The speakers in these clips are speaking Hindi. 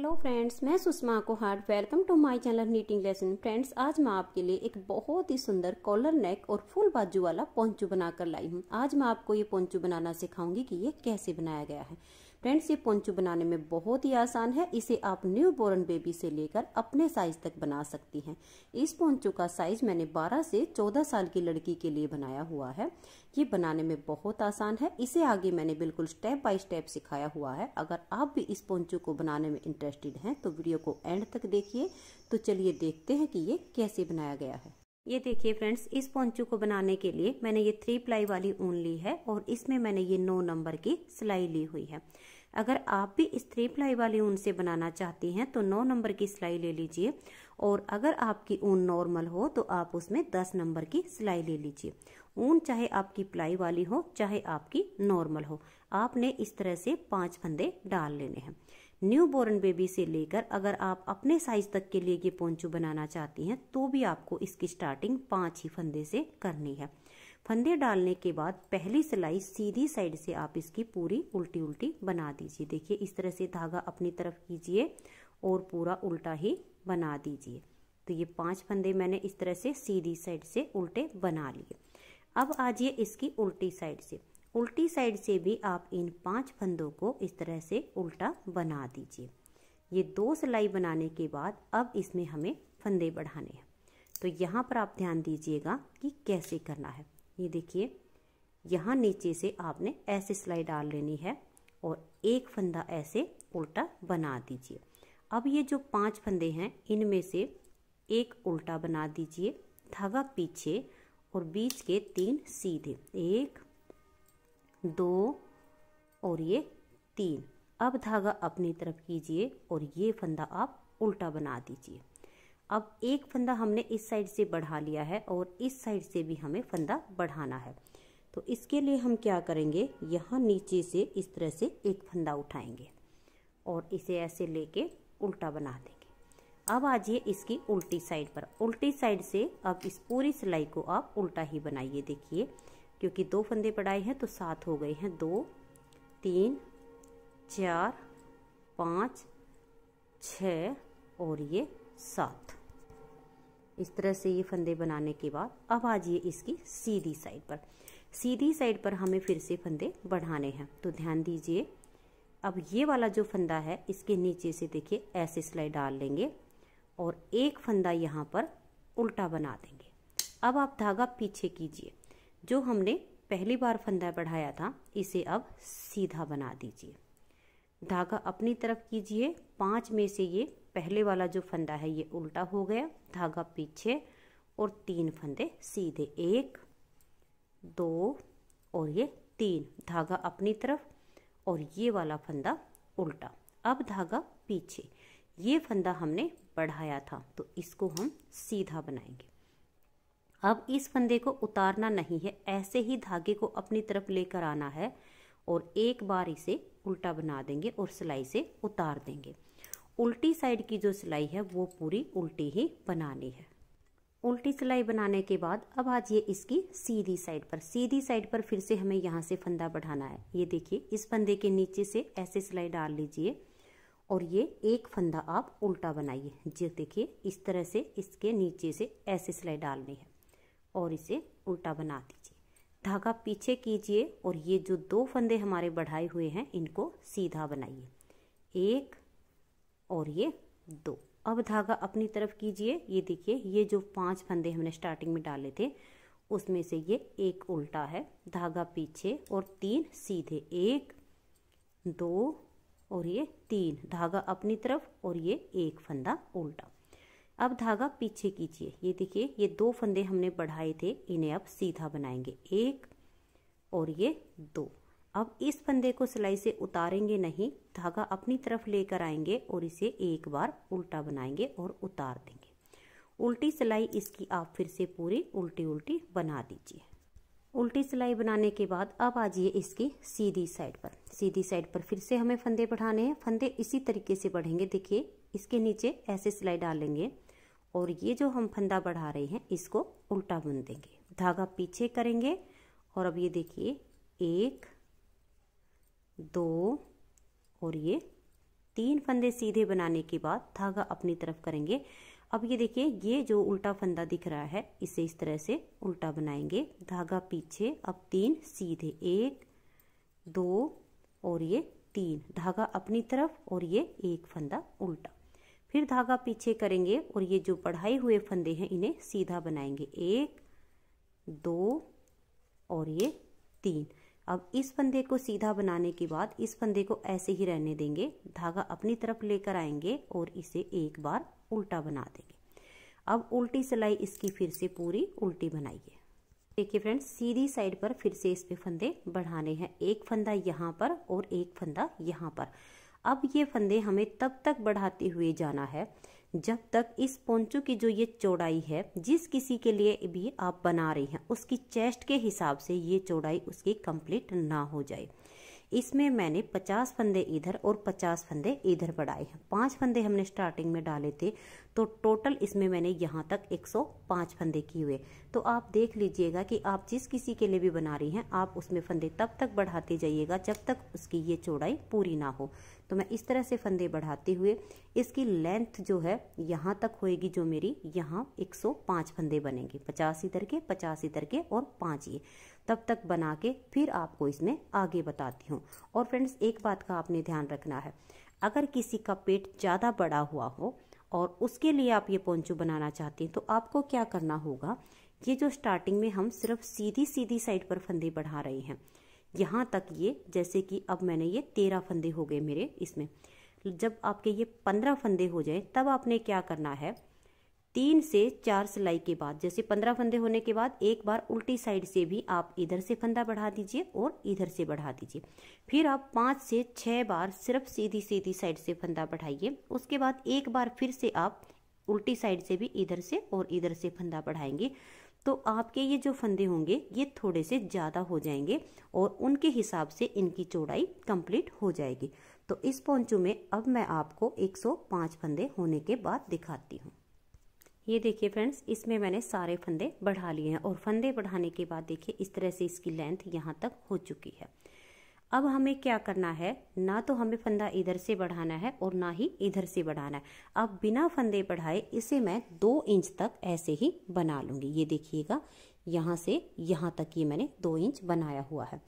हेलो फ्रेंड्स मैं सुषमा को heart welcome to my channel knitting lesson friends आज मैं आपके लिए एक बहुत ही सुंदर कॉलर नेक और फुल बाजू वाला पोंचू बनाकर लाई हूँ. आज मैं आपको ये पोंचू बनाना सिखाऊँगी कि ये कैसे बनाया गया है. फ्रेंड्स ये पोंचू बनाने में बहुत ही आसान है। इसे आप न्यू बोर्न बेबी से लेकर अपने साइज़ तक बना सकती हैं। इस पोंचू का साइज़ मैंने 12 से 14 साल की लड़की के लिए बनाया हुआ है। ये बनाने में बहुत आसान है। इसे आगे मैंने बिल्कुल स्टेप बाय स्टेप सिखाया हुआ है। अगर आप भी इस पोंचू को बनाने में इंटरेस्टेड हैं तो वीडियो को एंड तक देखिए। तो चलिए देखते हैं कि ये कैसे बनाया गया है। ये देखिए फ्रेंड्स, इस पोंचू को बनाने के लिए मैंने ये थ्री प्लाई वाली ऊन ली है और इसमें मैंने ये नौ नंबर की सिलाई ली हुई है। अगर आप भी इस थ्री प्लाई वाली ऊन से बनाना चाहती हैं तो नौ नंबर की सिलाई ले लीजिए और अगर आपकी ऊन नॉर्मल हो तो आप उसमें दस नंबर की सिलाई ले लीजिए। ऊन चाहे आपकी प्लाई वाली हो, चाहे आपकी नॉर्मल हो, आपने इस तरह से पाँच फंदे डाल लेने हैं। न्यू बोर्न बेबी से लेकर अगर आप अपने साइज़ तक के लिए ये पोंचू बनाना चाहती हैं तो भी आपको इसकी स्टार्टिंग पाँच ही फंदे से करनी है। फंदे डालने के बाद पहली सिलाई सीधी साइड से आप इसकी पूरी उल्टी उल्टी बना दीजिए। देखिए, इस तरह से धागा अपनी तरफ़ कीजिए और पूरा उल्टा ही बना दीजिए। तो ये पाँच फंदे मैंने इस तरह से सीधी साइड से उल्टे बना लिए। अब आजिए इसकी उल्टी साइड से। उल्टी साइड से भी आप इन पाँच फंदों को इस तरह से उल्टा बना दीजिए। ये दो सिलाई बनाने के बाद अब इसमें हमें फंदे बढ़ाने हैं। तो यहाँ पर आप ध्यान दीजिएगा कि कैसे करना है। ये देखिए, यहाँ नीचे से आपने ऐसे सिलाई डाल लेनी है और एक फंदा ऐसे उल्टा बना दीजिए। अब ये जो पाँच फंदे हैं, इनमें से एक उल्टा बना दीजिए, धागा पीछे और बीच के तीन सीधे, एक दो और ये तीन। अब धागा अपनी तरफ़ कीजिए और ये फंदा आप उल्टा बना दीजिए। अब एक फंदा हमने इस साइड से बढ़ा लिया है और इस साइड से भी हमें फंदा बढ़ाना है। तो इसके लिए हम क्या करेंगे? यहाँ नीचे से इस तरह से एक फंदा उठाएँगे और इसे ऐसे लेके उल्टा बना देंगे। अब आ जाइए इसकी उल्टी साइड पर। उल्टी साइड से अब इस पूरी सिलाई को आप उल्टा ही बनाइए। देखिए क्योंकि दो फंदे पड़ाए हैं तो सात हो गए हैं। दो, तीन, चार, पाँच छ और ये सात। इस तरह से ये फंदे बनाने के बाद अब आजिए इसकी सीधी साइड पर। सीधी साइड पर हमें फिर से फंदे बढ़ाने हैं। तो ध्यान दीजिए, अब ये वाला जो फंदा है, इसके नीचे से देखिए, ऐसे सिलाई डाल लेंगे और एक फंदा यहाँ पर उल्टा बना देंगे। अब आप धागा पीछे कीजिए। जो हमने पहली बार फंदा बढ़ाया था, इसे अब सीधा बना दीजिए। धागा अपनी तरफ़ कीजिए। पाँच में से ये पहले वाला जो फंदा है, ये उल्टा हो गया। धागा पीछे और तीन फंदे सीधे। एक, दो और ये तीन। धागा अपनी तरफ़ और ये वाला फंदा उल्टा। अब धागा पीछे। ये फंदा हमने बढ़ाया था तो इसको हम सीधा बनाएँगे। अब इस फंदे को उतारना नहीं है, ऐसे ही धागे को अपनी तरफ़ लेकर आना है और एक बार इसे उल्टा बना देंगे और सिलाई से उतार देंगे। उल्टी साइड की जो सिलाई है, वो पूरी उल्टी ही बनानी है। उल्टी सिलाई बनाने के बाद अब आज ये इसकी सीधी साइड पर, सीधी साइड पर फिर से हमें यहाँ से फंदा बढ़ाना है। ये देखिए, इस फंदे के नीचे से ऐसे सिलाई डाल लीजिए और ये एक फंदा आप उल्टा बनाइए। जो देखिए, इस तरह से इसके नीचे से ऐसे सिलाई डालनी है। और इसे उल्टा बना दीजिए। धागा पीछे कीजिए और ये जो दो फंदे हमारे बढ़ाए हुए हैं, इनको सीधा बनाइए। एक और ये दो। अब धागा अपनी तरफ़ कीजिए। ये देखिए, ये जो पाँच फंदे हमने स्टार्टिंग में डाले थे, उसमें से ये एक उल्टा है, धागा पीछे और तीन सीधे। एक, दो और ये तीन। धागा अपनी तरफ़ और ये एक फंदा उल्टा। अब धागा पीछे कीजिए। ये देखिए, ये दो फंदे हमने बढ़ाए थे, इन्हें अब सीधा बनाएँगे। एक और ये दो। अब इस फंदे को सिलाई से उतारेंगे नहीं, धागा अपनी तरफ़ लेकर आएँगे और इसे एक बार उल्टा बनाएँगे और उतार देंगे। उल्टी सिलाई इसकी आप फिर से पूरी उल्टी उल्टी बना दीजिए। उल्टी सिलाई बनाने के बाद अब आ जाइए इसकी सीधी साइड पर। सीधी साइड पर फिर से हमें फंदे बढ़ाने हैं। फंदे इसी तरीके से बढ़ेंगे। देखिए, इसके नीचे ऐसे सिलाई डालेंगे। और ये जो हम फंदा बढ़ा रहे हैं, इसको उल्टा बुन देंगे। धागा पीछे करेंगे और अब ये देखिए, एक, दो और ये तीन फंदे सीधे बनाने के बाद धागा अपनी तरफ़ करेंगे। अब ये देखिए, ये जो उल्टा फंदा दिख रहा है, इसे इस तरह से उल्टा बनाएँगे। धागा पीछे, अब तीन सीधे, एक, दो और ये तीन। धागा अपनी तरफ़ और ये एक फंदा उल्टा। फिर धागा पीछे करेंगे और ये जो बढ़ाए हुए फंदे हैं, इन्हें सीधा बनाएँगे। एक, दो और ये तीन। अब इस फंदे को सीधा बनाने के बाद इस फंदे को ऐसे ही रहने देंगे। धागा अपनी तरफ़ लेकर आएँगे और इसे एक बार उल्टा बना देंगे। अब उल्टी सिलाई इसकी फिर से पूरी उल्टी बनाइए। देखिए फ्रेंड्स, सीधी साइड पर फिर से इस पे फंदे बढ़ाने हैं। एक फंदा यहाँ पर और एक फंदा यहाँ पर। अब ये फंदे हमें तब तक बढ़ाते हुए जाना है, जब तक इस पोंचो की जो ये चौड़ाई है, जिस किसी के लिए भी आप बना रही हैं, उसकी चेस्ट के हिसाब से ये चौड़ाई उसकी कंप्लीट ना हो जाए। इसमें मैंने 50 फंदे इधर और 50 फंदे इधर बढ़ाए हैं। पाँच फंदे हमने स्टार्टिंग में डाले थे तो टोटल इसमें मैंने यहाँ तक 105 फंदे किए हुए। तो आप देख लीजिएगा कि आप जिस किसी के लिए भी बना रही हैं, आप उसमें फंदे तब तक बढ़ाते जाइएगा जब तक उसकी ये चौड़ाई पूरी ना हो। तो मैं इस तरह से फंदे बढ़ाते हुए इसकी लेंथ जो है, यहाँ तक होएगी जो मेरी यहाँ 105 फंदे बनेंगे। पचास इधर के, पचास इधर के और पाँच ये। तब तक बना के फिर आपको इसमें आगे बताती हूँ। और फ्रेंड्स एक बात का आपने ध्यान रखना है। अगर किसी का पेट ज़्यादा बड़ा हुआ हो और उसके लिए आप ये पोंचू बनाना चाहते हैं तो आपको क्या करना होगा? ये जो स्टार्टिंग में हम सिर्फ़ सीधी सीधी साइड पर फंदे बढ़ा रहे हैं। यहाँ तक ये, जैसे कि अब मैंने ये तेरह फंदे हो गए मेरे इसमें। जब आपके ये पंद्रह फंदे हो जाए, तब आपने क्या करना है? तीन से चार सिलाई के बाद, जैसे पंद्रह फंदे होने के बाद, एक बार उल्टी साइड से भी आप इधर से फंदा बढ़ा दीजिए और इधर से बढ़ा दीजिए। फिर आप पाँच से छः बार सिर्फ़ सीधी सीधी साइड से फंदा बढ़ाइए। उसके बाद एक बार फिर से आप उल्टी साइड से भी इधर से और इधर से फंदा बढ़ाएँगे। तो आपके ये जो फंदे होंगे, ये थोड़े से ज़्यादा हो जाएँगे और उनके हिसाब से इनकी चौड़ाई कंप्लीट हो जाएगी। तो इस पोंचू में अब मैं आपको 105 फंदे होने के बाद दिखाती हूँ। ये देखिए फ्रेंड्स, इसमें मैंने सारे फंदे बढ़ा लिए हैं और फंदे बढ़ाने के बाद देखिए इस तरह से इसकी लेंथ यहाँ तक हो चुकी है। अब हमें क्या करना है? ना तो हमें फंदा इधर से बढ़ाना है और ना ही इधर से बढ़ाना है। अब बिना फंदे बढ़ाए इसे मैं दो इंच तक ऐसे ही बना लूँगी। ये देखिएगा, यहाँ से यहाँ तक ये मैंने दो इंच बनाया हुआ है।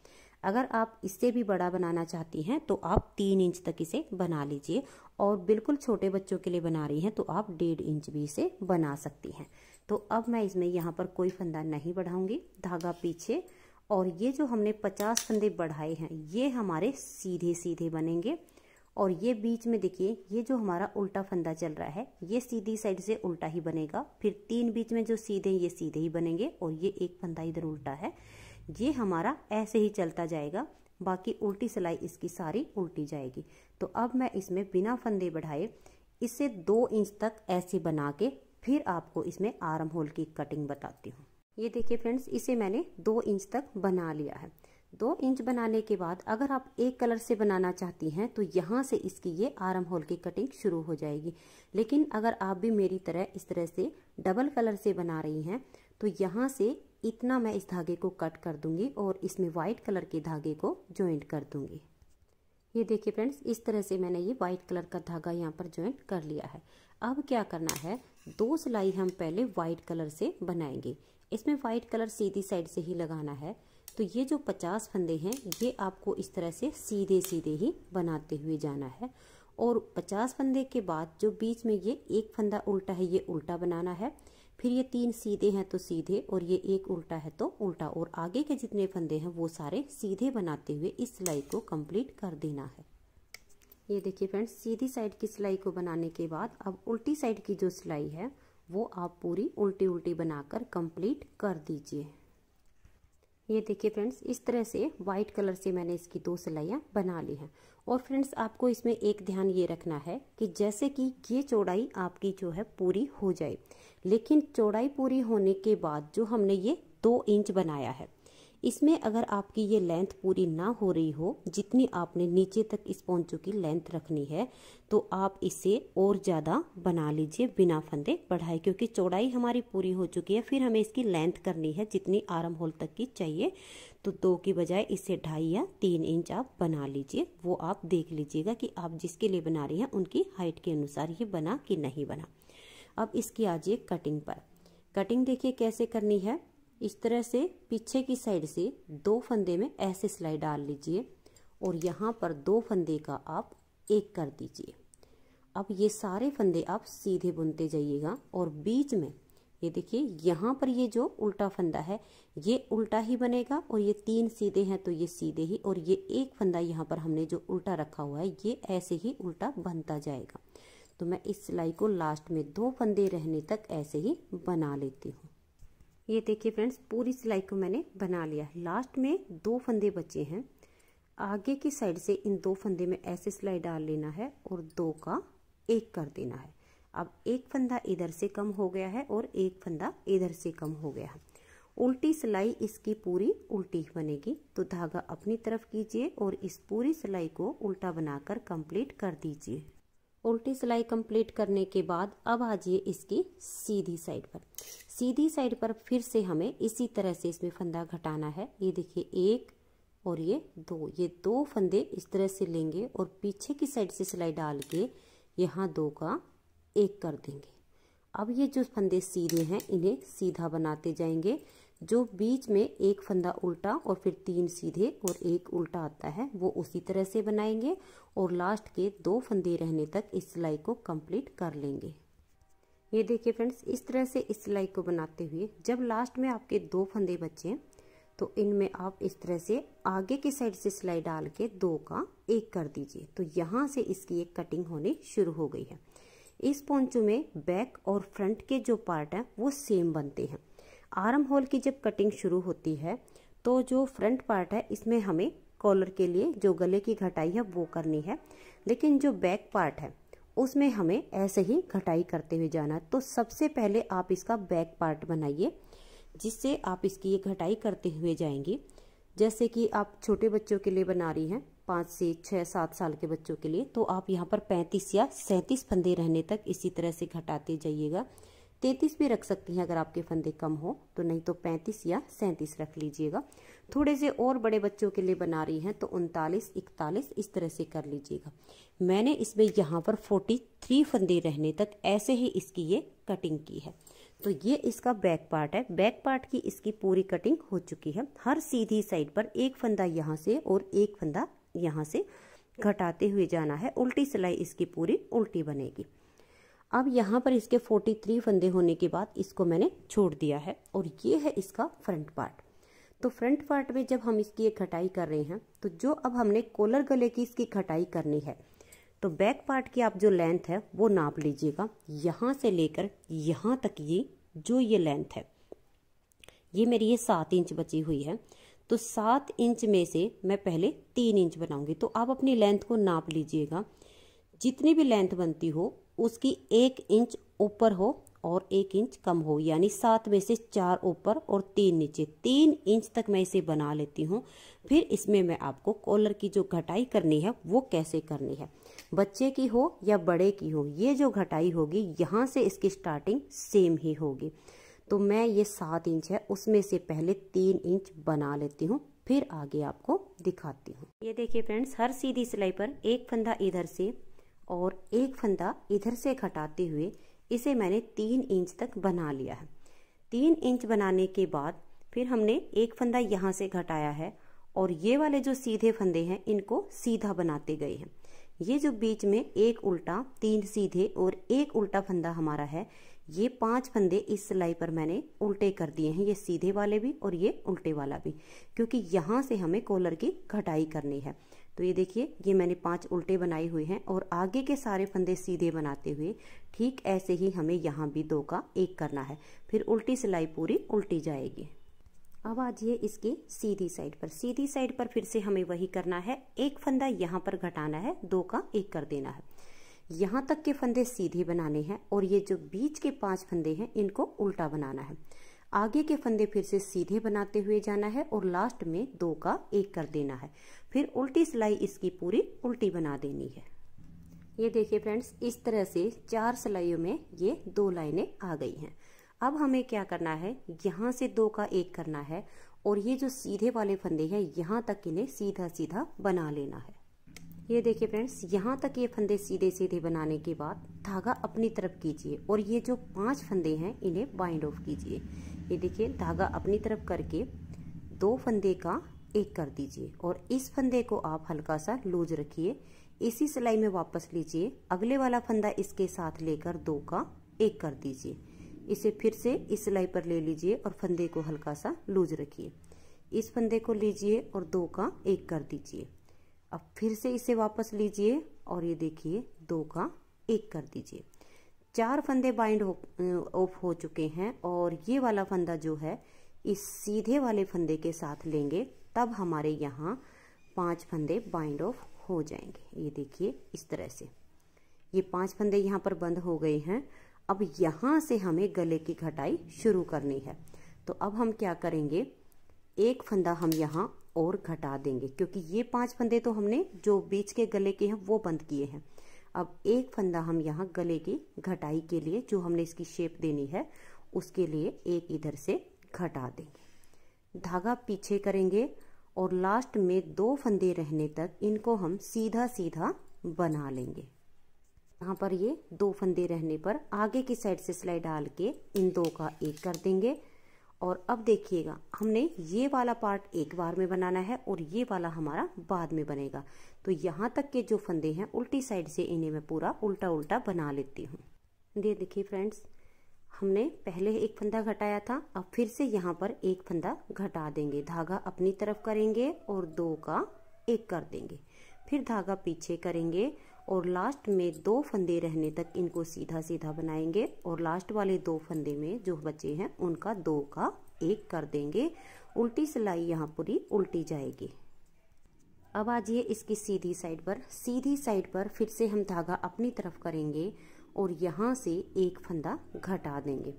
अगर आप इससे भी बड़ा बनाना चाहती हैं तो आप तीन इंच तक इसे बना लीजिए और बिल्कुल छोटे बच्चों के लिए बना रही हैं तो आप डेढ़ इंच भी इसे बना सकती हैं। तो अब मैं इसमें यहाँ पर कोई फंदा नहीं बढ़ाऊँगी, धागा पीछे। और ये जो हमने पचास फंदे बढ़ाए हैं, ये हमारे सीधे सीधे बनेंगे। और ये बीच में देखिए, ये जो हमारा उल्टा फंदा चल रहा है, ये सीधी साइड से उल्टा ही बनेगा। फिर तीन बीच में जो सीधे ये सीधे ही बनेंगे और ये एक फंदा इधर उल्टा है। ये हमारा ऐसे ही चलता जाएगा, बाकी उल्टी सिलाई इसकी सारी उल्टी जाएगी। तो अब मैं इसमें बिना फंदे बढ़ाए इसे दो इंच तक ऐसे बना के फिर आपको इसमें आर्म होल की कटिंग बताती हूँ। ये देखिए फ्रेंड्स, इसे मैंने दो इंच तक बना लिया है। दो इंच बनाने के बाद अगर आप एक कलर से बनाना चाहती हैं तो यहाँ से इसकी ये आर्म होल की कटिंग शुरू हो जाएगी। लेकिन अगर आप भी मेरी तरह इस तरह से डबल कलर से बना रही हैं तो यहाँ से इतना मैं इस धागे को कट कर दूँगी और इसमें वाइट कलर के धागे को ज्वाइंट कर दूँगी। ये देखिए फ्रेंड्स, इस तरह से मैंने ये वाइट कलर का धागा यहाँ पर ज्वाइंट कर लिया है। अब क्या करना है, दो सिलाई हम पहले वाइट कलर से बनाएँगे। इसमें वाइट कलर सीधी साइड से ही लगाना है। तो ये जो पचास फंदे हैं, ये आपको इस तरह से सीधे सीधे ही बनाते हुए जाना है। और पचास फंदे के बाद जो बीच में ये एक फंदा उल्टा है, ये उल्टा बनाना है। फिर ये तीन सीधे हैं तो सीधे और ये एक उल्टा है तो उल्टा। और आगे के जितने फंदे हैं वो सारे सीधे बनाते हुए इस सिलाई को कंप्लीट कर देना है। ये देखिए फ्रेंड्स, सीधी साइड की सिलाई को बनाने के बाद अब उल्टी साइड की जो सिलाई है वो आप पूरी उल्टी उल्टी बनाकर कंप्लीट कर दीजिए। ये देखिए फ्रेंड्स, इस तरह से व्हाइट कलर से मैंने इसकी दो सिलाइयाँ बना ली हैं। और फ्रेंड्स, आपको इसमें एक ध्यान ये रखना है कि जैसे कि ये चौड़ाई आपकी जो है पूरी हो जाए। लेकिन चौड़ाई पूरी होने के बाद जो हमने ये दो इंच बनाया है इसमें अगर आपकी ये लेंथ पूरी ना हो रही हो, जितनी आपने नीचे तक इस पोंचो की लेंथ रखनी है तो आप इसे और ज़्यादा बना लीजिए बिना फंदे बढ़ाए, क्योंकि चौड़ाई हमारी पूरी हो चुकी है, फिर हमें इसकी लेंथ करनी है जितनी आरम होल तक की चाहिए। तो दो की बजाय इसे ढाई या तीन इंच आप बना लीजिए, वो आप देख लीजिएगा कि आप जिसके लिए बना रही हैं, उनकी हाइट के अनुसार ही बना कि नहीं बना। अब इसकी आ जाइए कटिंग पर। कटिंग देखिए कैसे करनी है। इस तरह से पीछे की साइड से दो फंदे में ऐसे सिलाई डाल लीजिए और यहाँ पर दो फंदे का आप एक कर दीजिए। अब ये सारे फंदे आप सीधे बुनते जाइएगा और बीच में, ये देखिए, यहाँ पर ये जो उल्टा फंदा है, ये उल्टा ही बनेगा और ये तीन सीधे हैं तो ये सीधे ही और ये एक फंदा यहाँ पर हमने जो उल्टा रखा हुआ है, ये ऐसे ही उल्टा बनता जाएगा। तो मैं इस सिलाई को लास्ट में दो फंदे रहने तक ऐसे ही बना लेती हूँ। ये देखिए फ्रेंड्स, पूरी सिलाई को मैंने बना लिया लास्ट में दो फंदे बचे हैं। आगे की साइड से इन दो फंदे में ऐसे सिलाई डाल लेना है और दो का एक कर देना है। अब एक फंदा इधर से कम हो गया है और एक फंदा इधर से कम हो गया है। उल्टी सिलाई इसकी पूरी उल्टी बनेगी तो धागा अपनी तरफ़ कीजिए और इस पूरी सिलाई को उल्टा बनाकर कंप्लीट कर दीजिए। उल्टी सिलाई कंप्लीट करने के बाद अब आ जाइए इसकी सीधी साइड पर। सीधी साइड पर फिर से हमें इसी तरह से इसमें फंदा घटाना है। ये देखिए, एक और ये दो। ये दो फंदे इस तरह से लेंगे और पीछे की साइड से सिलाई डाल के यहाँ दो का एक कर देंगे। अब ये जो फंदे सीधे हैं, इन्हें सीधा बनाते जाएँगे। जो बीच में एक फंदा उल्टा और फिर तीन सीधे और एक उल्टा आता है, वो उसी तरह से बनाएँगे और लास्ट के दो फंदे रहने तक इस सिलाई को कंप्लीट कर लेंगे। ये देखिए फ्रेंड्स इस तरह से इस सिलाई को बनाते हुए जब लास्ट में आपके दो फंदे बचे तो इनमें आप इस तरह से आगे की साइड से सिलाई डाल के दो का एक कर दीजिए। तो यहाँ से इसकी एक कटिंग होनी शुरू हो गई है। इस पोंचो में बैक और फ्रंट के जो पार्ट हैं, वो सेम बनते हैं। आर्म होल की जब कटिंग शुरू होती है तो जो फ्रंट पार्ट है, इसमें हमें कॉलर के लिए जो गले की घटाई है, वो करनी है। लेकिन जो बैक पार्ट है, उसमें हमें ऐसे ही घटाई करते हुए जाना है। तो सबसे पहले आप इसका बैक पार्ट बनाइए, जिससे आप इसकी ये घटाई करते हुए जाएँगी। जैसे कि आप छोटे बच्चों के लिए बना रही हैं, पाँच से छः सात साल के बच्चों के लिए तो आप यहाँ पर पैंतीस या सैंतीस फंदे रहने तक इसी तरह से घटाते जाइएगा। तैतीस भी रख सकती हैं अगर आपके फंदे कम हो तो नहीं तो पैंतीस या सैंतीस रख लीजिएगा। थोड़े से और बड़े बच्चों के लिए बना रही हैं तो उनतालीस, इकतालीस इस तरह से कर लीजिएगा। मैंने इसमें यहाँ पर फोर्टी थ्री फंदे रहने तक ऐसे ही इसकी ये कटिंग की है। तो ये इसका बैक पार्ट है। बैक पार्ट की इसकी पूरी कटिंग हो चुकी है। हर सीधी साइड पर एक फंदा यहाँ से और एक फंदा यहाँ से घटाते हुए जाना है। उल्टी सिलाई इसकी पूरी उल्टी बनेगी। अब यहाँ पर इसके 43 फंदे होने के बाद इसको मैंने छोड़ दिया है और ये है इसका फ्रंट पार्ट तो फ्रंट पार्ट में जब हम इसकी एक खटाई कर रहे हैं तो जो अब हमने कोलर गले की इसकी खटाई करनी है तो बैक पार्ट की आप जो लेंथ है, वो नाप लीजिएगा। यहाँ से लेकर यहाँ तक ये, जो ये लेंथ है, ये मेरी ये सात इंच बची हुई है। तो सात इंच में से मैं पहले तीन इंच बनाऊँगी। तो आप अपनी लेंथ को नाप लीजिएगा। जितनी भी लेंथ बनती हो उसकी एक इंच ऊपर हो और एक इंच कम हो, यानी सात में से चार ऊपर और तीन नीचे। तीन इंच तक मैं इसे बना लेती हूँ। फिर इसमें मैं आपको कॉलर की जो घटाई करनी है, वो कैसे करनी है? बच्चे की हो या बड़े की हो, ये जो घटाई होगी, यहाँ से इसकी स्टार्टिंग सेम ही होगी। तो मैं ये सात इंच है, उसमें से पहले तीन इंच बना लेती हूँ, फिर आगे आपको दिखाती हूँ। ये देखिए फ्रेंड्स, हर सीधी सिलाई पर एक फंदा इधर से और एक फंदा इधर से घटाते हुए इसे मैंने तीन इंच तक बना लिया है। तीन इंच बनाने के बाद फिर हमने एक फंदा यहाँ से घटाया है और ये वाले जो सीधे फंदे हैं, इनको सीधा बनाते गए हैं। ये जो बीच में एक उल्टा, तीन सीधे और एक उल्टा फंदा हमारा है, ये पाँच फंदे इस सिलाई पर मैंने उल्टे कर दिए हैं, ये सीधे वाले भी और ये उल्टे वाला भी, क्योंकि यहाँ से हमें कॉलर की घटाई करनी है। तो ये देखिए, ये मैंने पाँच उल्टे बनाए हुए हैं और आगे के सारे फंदे सीधे बनाते हुए ठीक ऐसे ही हमें यहाँ भी दो का एक करना है। फिर उल्टी सिलाई पूरी उल्टी जाएगी। अब आ जाइए इसकी सीधी साइड पर। सीधी साइड पर फिर से हमें वही करना है। एक फंदा यहाँ पर घटाना है, दो का एक कर देना है। यहाँ तक के फंदे सीधे बनाने हैं और ये जो बीच के पाँच फंदे हैं, इनको उल्टा बनाना है। आगे के फंदे फिर से सीधे बनाते हुए जाना है और लास्ट में दो का एक कर देना है। फिर उल्टी सिलाई इसकी पूरी उल्टी बना देनी है। ये देखिए फ्रेंड्स इस तरह से चार सिलाइयों में ये दो लाइनें आ गई हैं। अब हमें क्या करना है? यहाँ से दो का एक करना है और ये जो सीधे वाले फंदे हैं, यहाँ तक इन्हें सीधा सीधा बना लेना है। ये देखिए फ्रेंड्स यहाँ तक ये फंदे सीधे सीधे बनाने के बाद धागा अपनी तरफ़ कीजिए और ये जो पाँच फंदे हैं, इन्हें बाइंड ऑफ़ कीजिए। ये देखिए, धागा अपनी तरफ़ करके दो फंदे का एक कर दीजिए और इस फंदे को आप हल्का सा लूज रखिए। इसी सिलाई में वापस लीजिए। अगले वाला फंदा इसके साथ लेकर दो का एक कर दीजिए। इसे फिर से इस सिलाई पर ले लीजिए और फंदे को हल्का सा लूज रखिए। इस फंदे को लीजिए और दो का एक कर दीजिए। अब फिर से इसे वापस लीजिए और ये देखिए, दो का एक कर दीजिए। चार फंदे बाइंड ऑफ़ हो चुके हैं और ये वाला फंदा जो है, इस सीधे वाले फंदे के साथ लेंगे, तब हमारे यहाँ पाँच फंदे बाइंड ऑफ़ हो जाएँगे। ये देखिए, इस तरह से। ये पाँच फंदे यहाँ पर बंद हो गए हैं। अब यहाँ से हमें गले की घटाई शुरू करनी है। तो अब हम क्या करेंगे? एक फंदा हम यहाँ और घटा देंगे, क्योंकि ये पाँच फंदे तो हमने जो बीच के गले के हैं, वो बंद किए हैं। अब एक फंदा हम यहाँ गले की घटाई के लिए जो हमने इसकी शेप देनी है, उसके लिए एक इधर से घटा देंगे। धागा पीछे करेंगे और लास्ट में दो फंदे रहने तक इनको हम सीधा सीधा बना लेंगे। यहाँ पर ये दो फंदे रहने पर आगे की साइड से सिलाई डाल के इन दो का एक कर देंगे। और अब देखिएगा, हमने ये वाला पार्ट एक बार में बनाना है और ये वाला हमारा बाद में बनेगा। तो यहाँ तक के जो फंदे हैं, उल्टी साइड से इन्हें मैं पूरा उल्टा उल्टा बना लेती हूँ। ये देखिए फ्रेंड्स हमने पहले एक फंदा घटाया था, अब फिर से यहाँ पर एक फंदा घटा देंगे। धागा अपनी तरफ़ करेंगे और दो का एक कर देंगे। फिर धागा पीछे करेंगे और लास्ट में दो फंदे रहने तक इनको सीधा सीधा बनाएँगे और लास्ट वाले दो फंदे में जो बचे हैं, उनका दो का एक कर देंगे। उल्टी सिलाई यहाँ पूरी उल्टी जाएगी। अब आ जाइए इसकी सीधी साइड पर, सीधी साइड पर फिर से हम धागा अपनी तरफ़ करेंगे और यहाँ से एक फंदा घटा देंगे।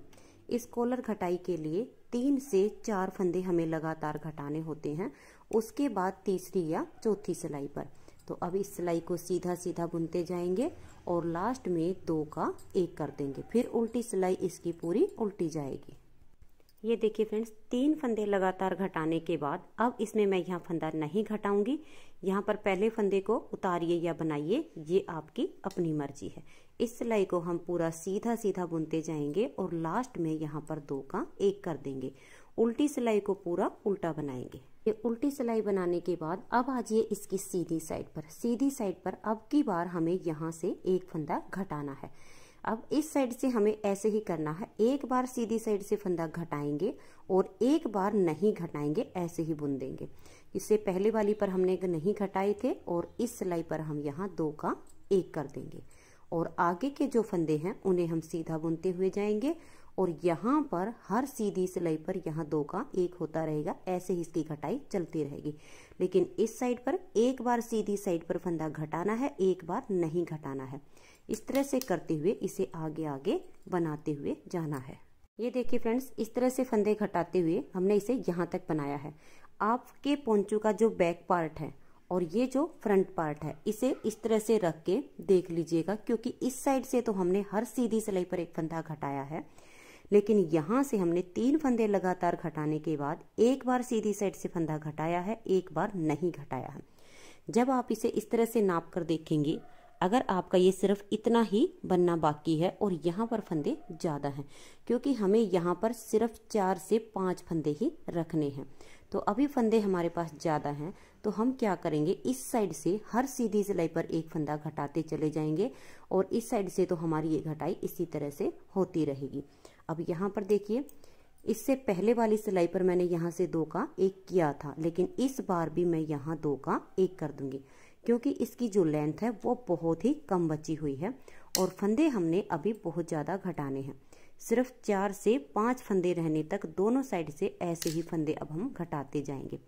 इस कॉलर घटाई के लिए तीन से चार फंदे हमें लगातार घटाने होते हैं। उसके बाद तीसरी या चौथी सिलाई पर। तो अब इस सिलाई को सीधा सीधा बुनते जाएँगे और लास्ट में दो का एक कर देंगे। फिर उल्टी सिलाई इसकी पूरी उल्टी जाएगी। ये देखिए फ्रेंड्स तीन फंदे लगातार घटाने के बाद अब इसमें मैं यहाँ फंदा नहीं घटाऊँगी। यहाँ पर पहले फंदे को उतारिए या बनाइए, ये आपकी अपनी मर्ज़ी है। इस सिलाई को हम पूरा सीधा सीधा बुनते जाएँगे और लास्ट में यहाँ पर दो का एक कर देंगे। उल्टी सिलाई को पूरा उल्टा बनाएँगे। ये उल्टी सिलाई बनाने के बाद अब आ जाइए इसकी सीधी साइड पर, सीधी साइड पर अब की बार हमें यहाँ से एक फंदा घटाना है। अब इस साइड से हमें ऐसे ही करना है। एक बार सीधी साइड से फंदा घटाएँगे और एक बार नहीं घटाएँगे, ऐसे ही बुन देंगे। इससे पहले वाली पर हमने नहीं घटाए थे और इस सिलाई पर हम यहाँ दो का एक कर देंगे। और आगे के जो फंदे हैं, उन्हें हम सीधा बुनते हुए जाएँगे और यहाँ पर हर सीधी सिलाई पर यहाँ दो का एक होता रहेगा, ऐसे ही इसकी घटाई चलती रहेगी। लेकिन इस साइड पर एक बार सीधी साइड पर फंदा घटाना है, एक बार नहीं घटाना है। इस तरह से करते हुए इसे आगे आगे बनाते हुए जाना है। ये देखिए फ्रेंड्स, इस तरह से फंदे घटाते हुए हमने इसे यहाँ तक बनाया है। आपके पोंचू का जो बैक पार्ट है और ये जो फ्रंट पार्ट है, इसे इस तरह से रख के देख लीजिएगा, क्योंकि इस साइड से तो हमने हर सीधी सिलाई पर एक फंदा घटाया है। लेकिन यहाँ से हमने तीन फंदे लगातार घटाने के बाद एक बार सीधी साइड से फंदा घटाया है, एक बार नहीं घटाया है। जब आप इसे इस तरह से नाप कर देखेंगे, अगर आपका ये सिर्फ़ इतना ही बनना बाकी है और यहाँ पर फंदे ज़्यादा हैं, क्योंकि हमें यहाँ पर सिर्फ़ चार से पाँच फंदे ही रखने हैं तो अभी फंदे हमारे पास ज़्यादा हैं तो हम क्या करेंगे, इस साइड से हर सीधी सिलाई पर एक फंदा घटाते चले जाएँगे और इस साइड से तो हमारी ये घटाई इसी तरह से होती रहेगी। अब यहाँ पर देखिए, इससे पहले वाली सिलाई पर मैंने यहाँ से दो का एक किया था, लेकिन इस बार भी मैं यहाँ दो का एक कर दूँगी, क्योंकि इसकी जो लेंथ है, वो बहुत ही कम बची हुई है और फंदे हमने अभी बहुत ज़्यादा घटाने हैं। सिर्फ़ चार से पाँच फंदे रहने तक दोनों साइड से ऐसे ही फंदे अब हम घटाते जाएँगे।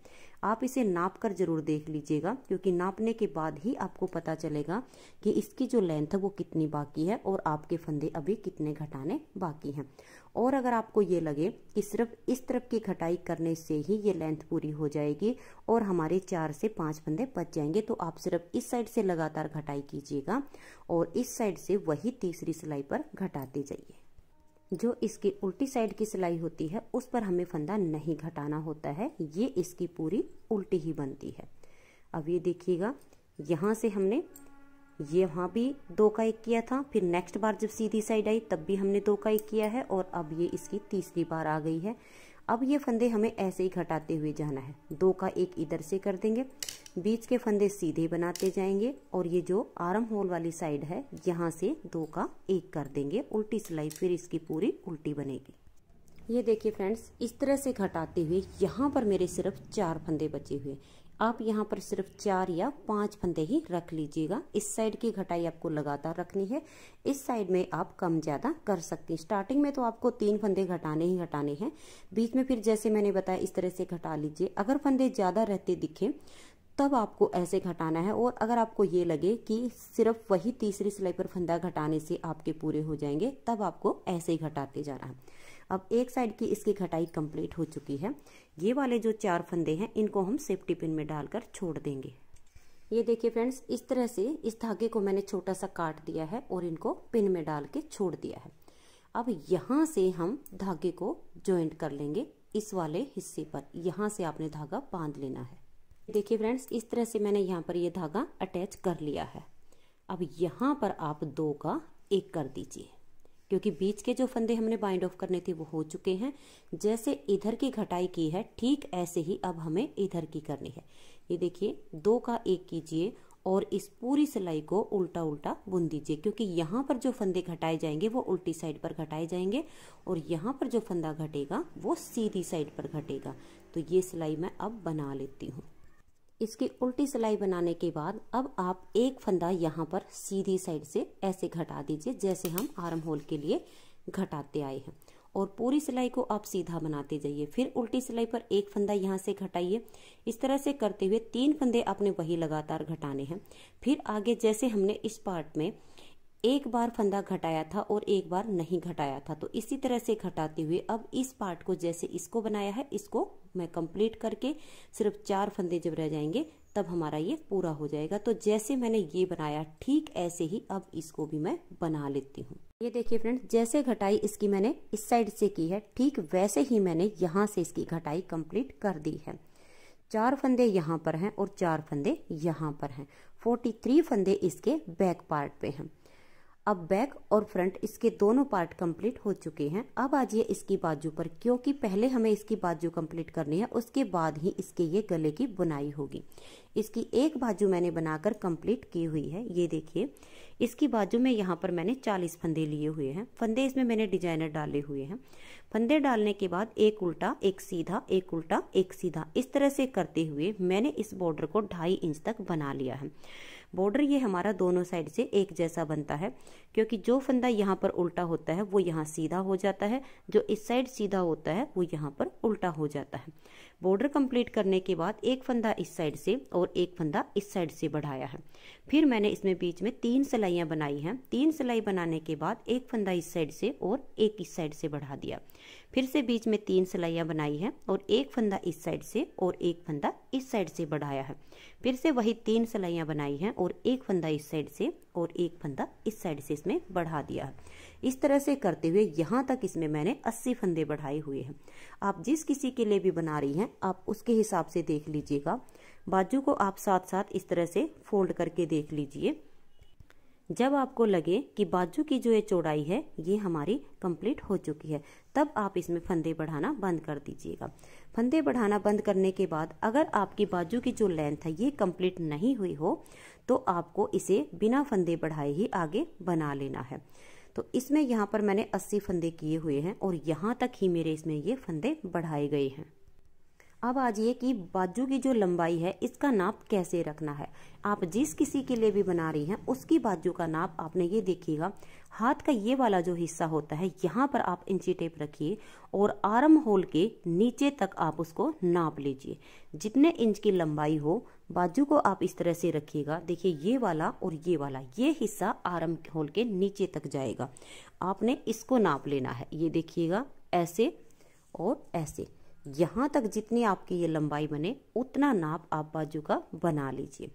आप इसे नाप कर ज़रूर देख लीजिएगा, क्योंकि नापने के बाद ही आपको पता चलेगा कि इसकी जो लेंथ है वो कितनी बाकी है और आपके फंदे अभी कितने घटाने बाकी हैं। और अगर आपको ये लगे कि सिर्फ़ इस तरफ़ की घटाई करने से ही ये लेंथ पूरी हो जाएगी और हमारे चार से पाँच फंदे बच जाएँगे तो आप सिर्फ़ इस साइड से लगातार घटाई कीजिएगा और इस साइड से वही तीसरी सिलाई पर घटाते जाइए। जो इसकी उल्टी साइड की सिलाई होती है, उस पर हमें फंदा नहीं घटाना होता है। ये इसकी पूरी उल्टी ही बनती है। अब ये देखिएगा, यहाँ से हमने ये वहाँ भी दो का एक किया था, फिर नेक्स्ट बार जब सीधी साइड आई, तब भी हमने दो का एक किया है, और अब ये इसकी तीसरी बार आ गई है। अब ये फंदे हमें ऐसे ही घटाते हुए जाना है। दो का एक इधर से कर देंगे। बीच के फंदे सीधे बनाते जाएँगे और ये जो आर्म होल वाली साइड है, यहाँ से दो का एक कर देंगे। उल्टी सिलाई फिर इसकी पूरी उल्टी बनेगी। ये देखिए फ्रेंड्स, इस तरह से घटाते हुए यहाँ पर मेरे सिर्फ़ चार फंदे बचे हुए आप यहाँ पर सिर्फ़ चार या पाँच फंदे ही रख लीजिएगा। इस साइड की घटाई आपको लगातार रखनी है। इस साइड में आप कम ज़्यादा कर सकते हैं। स्टार्टिंग में तो आपको तीन फंदे घटाने ही घटाने हैं। बीच में फिर जैसे मैंने बताया, इस तरह से घटा लीजिए। अगर फंदे ज़्यादा रहते दिखे तब आपको ऐसे घटाना है और अगर आपको ये लगे कि सिर्फ़ वही तीसरी सिलाई पर फंदा घटाने से आपके पूरे हो जाएँगे, तब आपको ऐसे ही घटाते जाना है। अब एक साइड की इसकी घटाई कंप्लीट हो चुकी है। ये वाले जो चार फंदे हैं, इनको हम सेफ्टी पिन में डालकर छोड़ देंगे। ये देखिए फ्रेंड्स, इस तरह से इस धागे को मैंने छोटा सा काट दिया है और इनको पिन में डाल के छोड़ दिया है। अब यहाँ से हम धागे को ज्वाइंट कर लेंगे, इस वाले हिस्से पर। यहाँ से आपने धागा बाँध लेना है। देखिए फ्रेंड्स इस तरह से मैंने यहाँ पर ये धागा अटैच कर लिया है। अब यहाँ पर आप दो का एक कर दीजिए, क्योंकि बीच के जो फंदे हमने बाइंड ऑफ़ करने थे वो हो चुके हैं। जैसे इधर की घटाई की है, ठीक ऐसे ही अब हमें इधर की करनी है। ये देखिए, दो का एक कीजिए और इस पूरी सिलाई को उल्टा उल्टा बुन दीजिए, क्योंकि यहाँ पर जो फंदे घटाए जाएँगे वो उल्टी साइड पर घटाए जाएँगे और यहाँ पर जो फंदा घटेगा वो सीधी साइड पर घटेगा। तो ये सिलाई मैं अब बना लेती हूँ। इसकी उल्टी सिलाई बनाने के बाद अब आप एक फंदा यहाँ पर सीधी साइड से ऐसे घटा दीजिए, जैसे हम आर्म होल के लिए घटाते आए हैं। और पूरी सिलाई को आप सीधा बनाते जाइए। फिर उल्टी सिलाई पर एक फंदा यहाँ से घटाइए। इस तरह से करते हुए तीन फंदे आपने वही लगातार घटाने हैं। फिर आगे जैसे हमने इस पार्ट में एक बार फंदा घटाया था और एक बार नहीं घटाया था। तो इसी तरह से घटाते हुए अब इस पार्ट को जैसे इसको बनाया है, इसको मैं कंप्लीट करके सिर्फ़ चार फंदे जब रह जाएँगे, तब हमारा ये पूरा हो जाएगा। तो जैसे मैंने ये बनाया, ठीक ऐसे ही अब इसको भी मैं बना लेती हूँ। ये देखिए फ्रेंड्स जैसे घटाई इसकी मैंने इस साइड से की है, ठीक वैसे ही मैंने यहाँ से इसकी घटाई कंप्लीट कर दी है। चार फंदे यहाँ पर हैं और चार फंदे यहाँ पर हैं। फोर्टी थ्री फंदे इसके बैक पार्ट पे हैं। अब बैक और फ्रंट इसके दोनों पार्ट कंप्लीट हो चुके हैं। अब आजिए इसकी बाजू पर, क्योंकि पहले हमें इसकी बाजू कंप्लीट करनी है, उसके बाद ही इसके ये गले की बुनाई होगी। इसकी एक बाजू मैंने बनाकर कंप्लीट की हुई है। ये देखिए, इसकी बाजू में यहाँ पर मैंने 40 फंदे लिए हुए हैं। फंदे इसमें मैंने डिज़ाइनर डाले हुए हैं। फंदे डालने के बाद एक उल्टा, एक सीधा, एक उल्टा, एक सीधा। इस तरह से करते हुए मैंने इस बॉर्डर को ढाई इंच तक बना लिया है। बॉर्डर ये हमारा दोनों साइड से एक जैसा बनता है, क्योंकि जो फंदा यहाँ पर उल्टा होता है, वो यहाँ सीधा हो जाता है, जो इस साइड सीधा होता है, वो यहाँ पर उल्टा हो जाता है। बॉर्डर कंप्लीट करने के बाद एक फंदा इस साइड से और एक फंदा इस साइड से बढ़ाया है। फिर मैंने इसमें बीच में तीन सिलाइयाँ बनाई हैं। तीन सिलाई बनाने के बाद एक फंदा इस साइड से और एक इस साइड से बढ़ा दिया। फिर से बीच में तीन सिलाइयाँ बनाई हैं और एक फंदा इस साइड से और एक फंदा इस साइड से बढ़ाया है। फिर से वही तीन सिलाइयाँ बनाई हैं और एक फंदा इस साइड से और एक फंदा इस साइड से इसमें बढ़ा दिया है। इस तरह से करते हुए यहाँ तक इसमें मैंने 80 फंदे बढ़ाए हुए हैं। आप जिस किसी के लिए भी बना रही हैं, आप उसके हिसाब से देख लीजिएगा। बाजू को आप साथ साथ इस तरह से फोल्ड करके देख लीजिए। जब आपको लगे कि बाजू की जो ये चौड़ाई है, ये हमारी कंप्लीट हो चुकी है, तब आप इसमें फंदे बढ़ाना बंद कर दीजिएगा। फंदे बढ़ाना बंद करने के बाद अगर आपकी बाजू की जो लेंथ है, ये कंप्लीट नहीं हुई हो तो आपको इसे बिना फंदे बढ़ाए ही आगे बना लेना है। तो इसमें यहाँ पर मैंने 80 फंदे किए हुए हैं और यहाँ तक ही मेरे इसमें ये फंदे बढ़ाए गए हैं। अब आ जाइए कि बाजू की जो लंबाई है, इसका नाप कैसे रखना है? आप जिस किसी के लिए भी बना रही हैं, उसकी बाजू का नाप आपने ये देखिएगा। हाथ का ये वाला जो हिस्सा होता है, यहाँ पर आप इंची टेप रखिए और आर्म होल के नीचे तक आप उसको नाप लीजिए। जितने इंच की लंबाई हो, बाजू को आप इस तरह से रखिएगा। देखिए, ये वाला और ये वाला, ये हिस्सा आर्म होल के नीचे तक जाएगा। आपने इसको नाप लेना है। ये देखिएगा, ऐसे और ऐसे। यहाँ तक जितनी आपकी ये लंबाई बने, उतना नाप आप बाजू का बना लीजिए।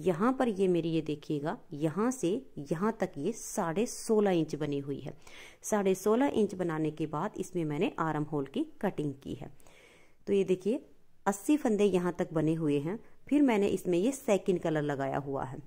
यहाँ पर ये मेरी ये देखिएगा, यहाँ से यहाँ तक ये साढ़े सोलह इंच बनी हुई है। साढ़े सोलह इंच बनाने के बाद इसमें मैंने आर्म होल की कटिंग की है। तो ये देखिए, अस्सी फंदे यहाँ तक बने हुए हैं, फिर मैंने इसमें ये सेकंड कलर लगाया हुआ है।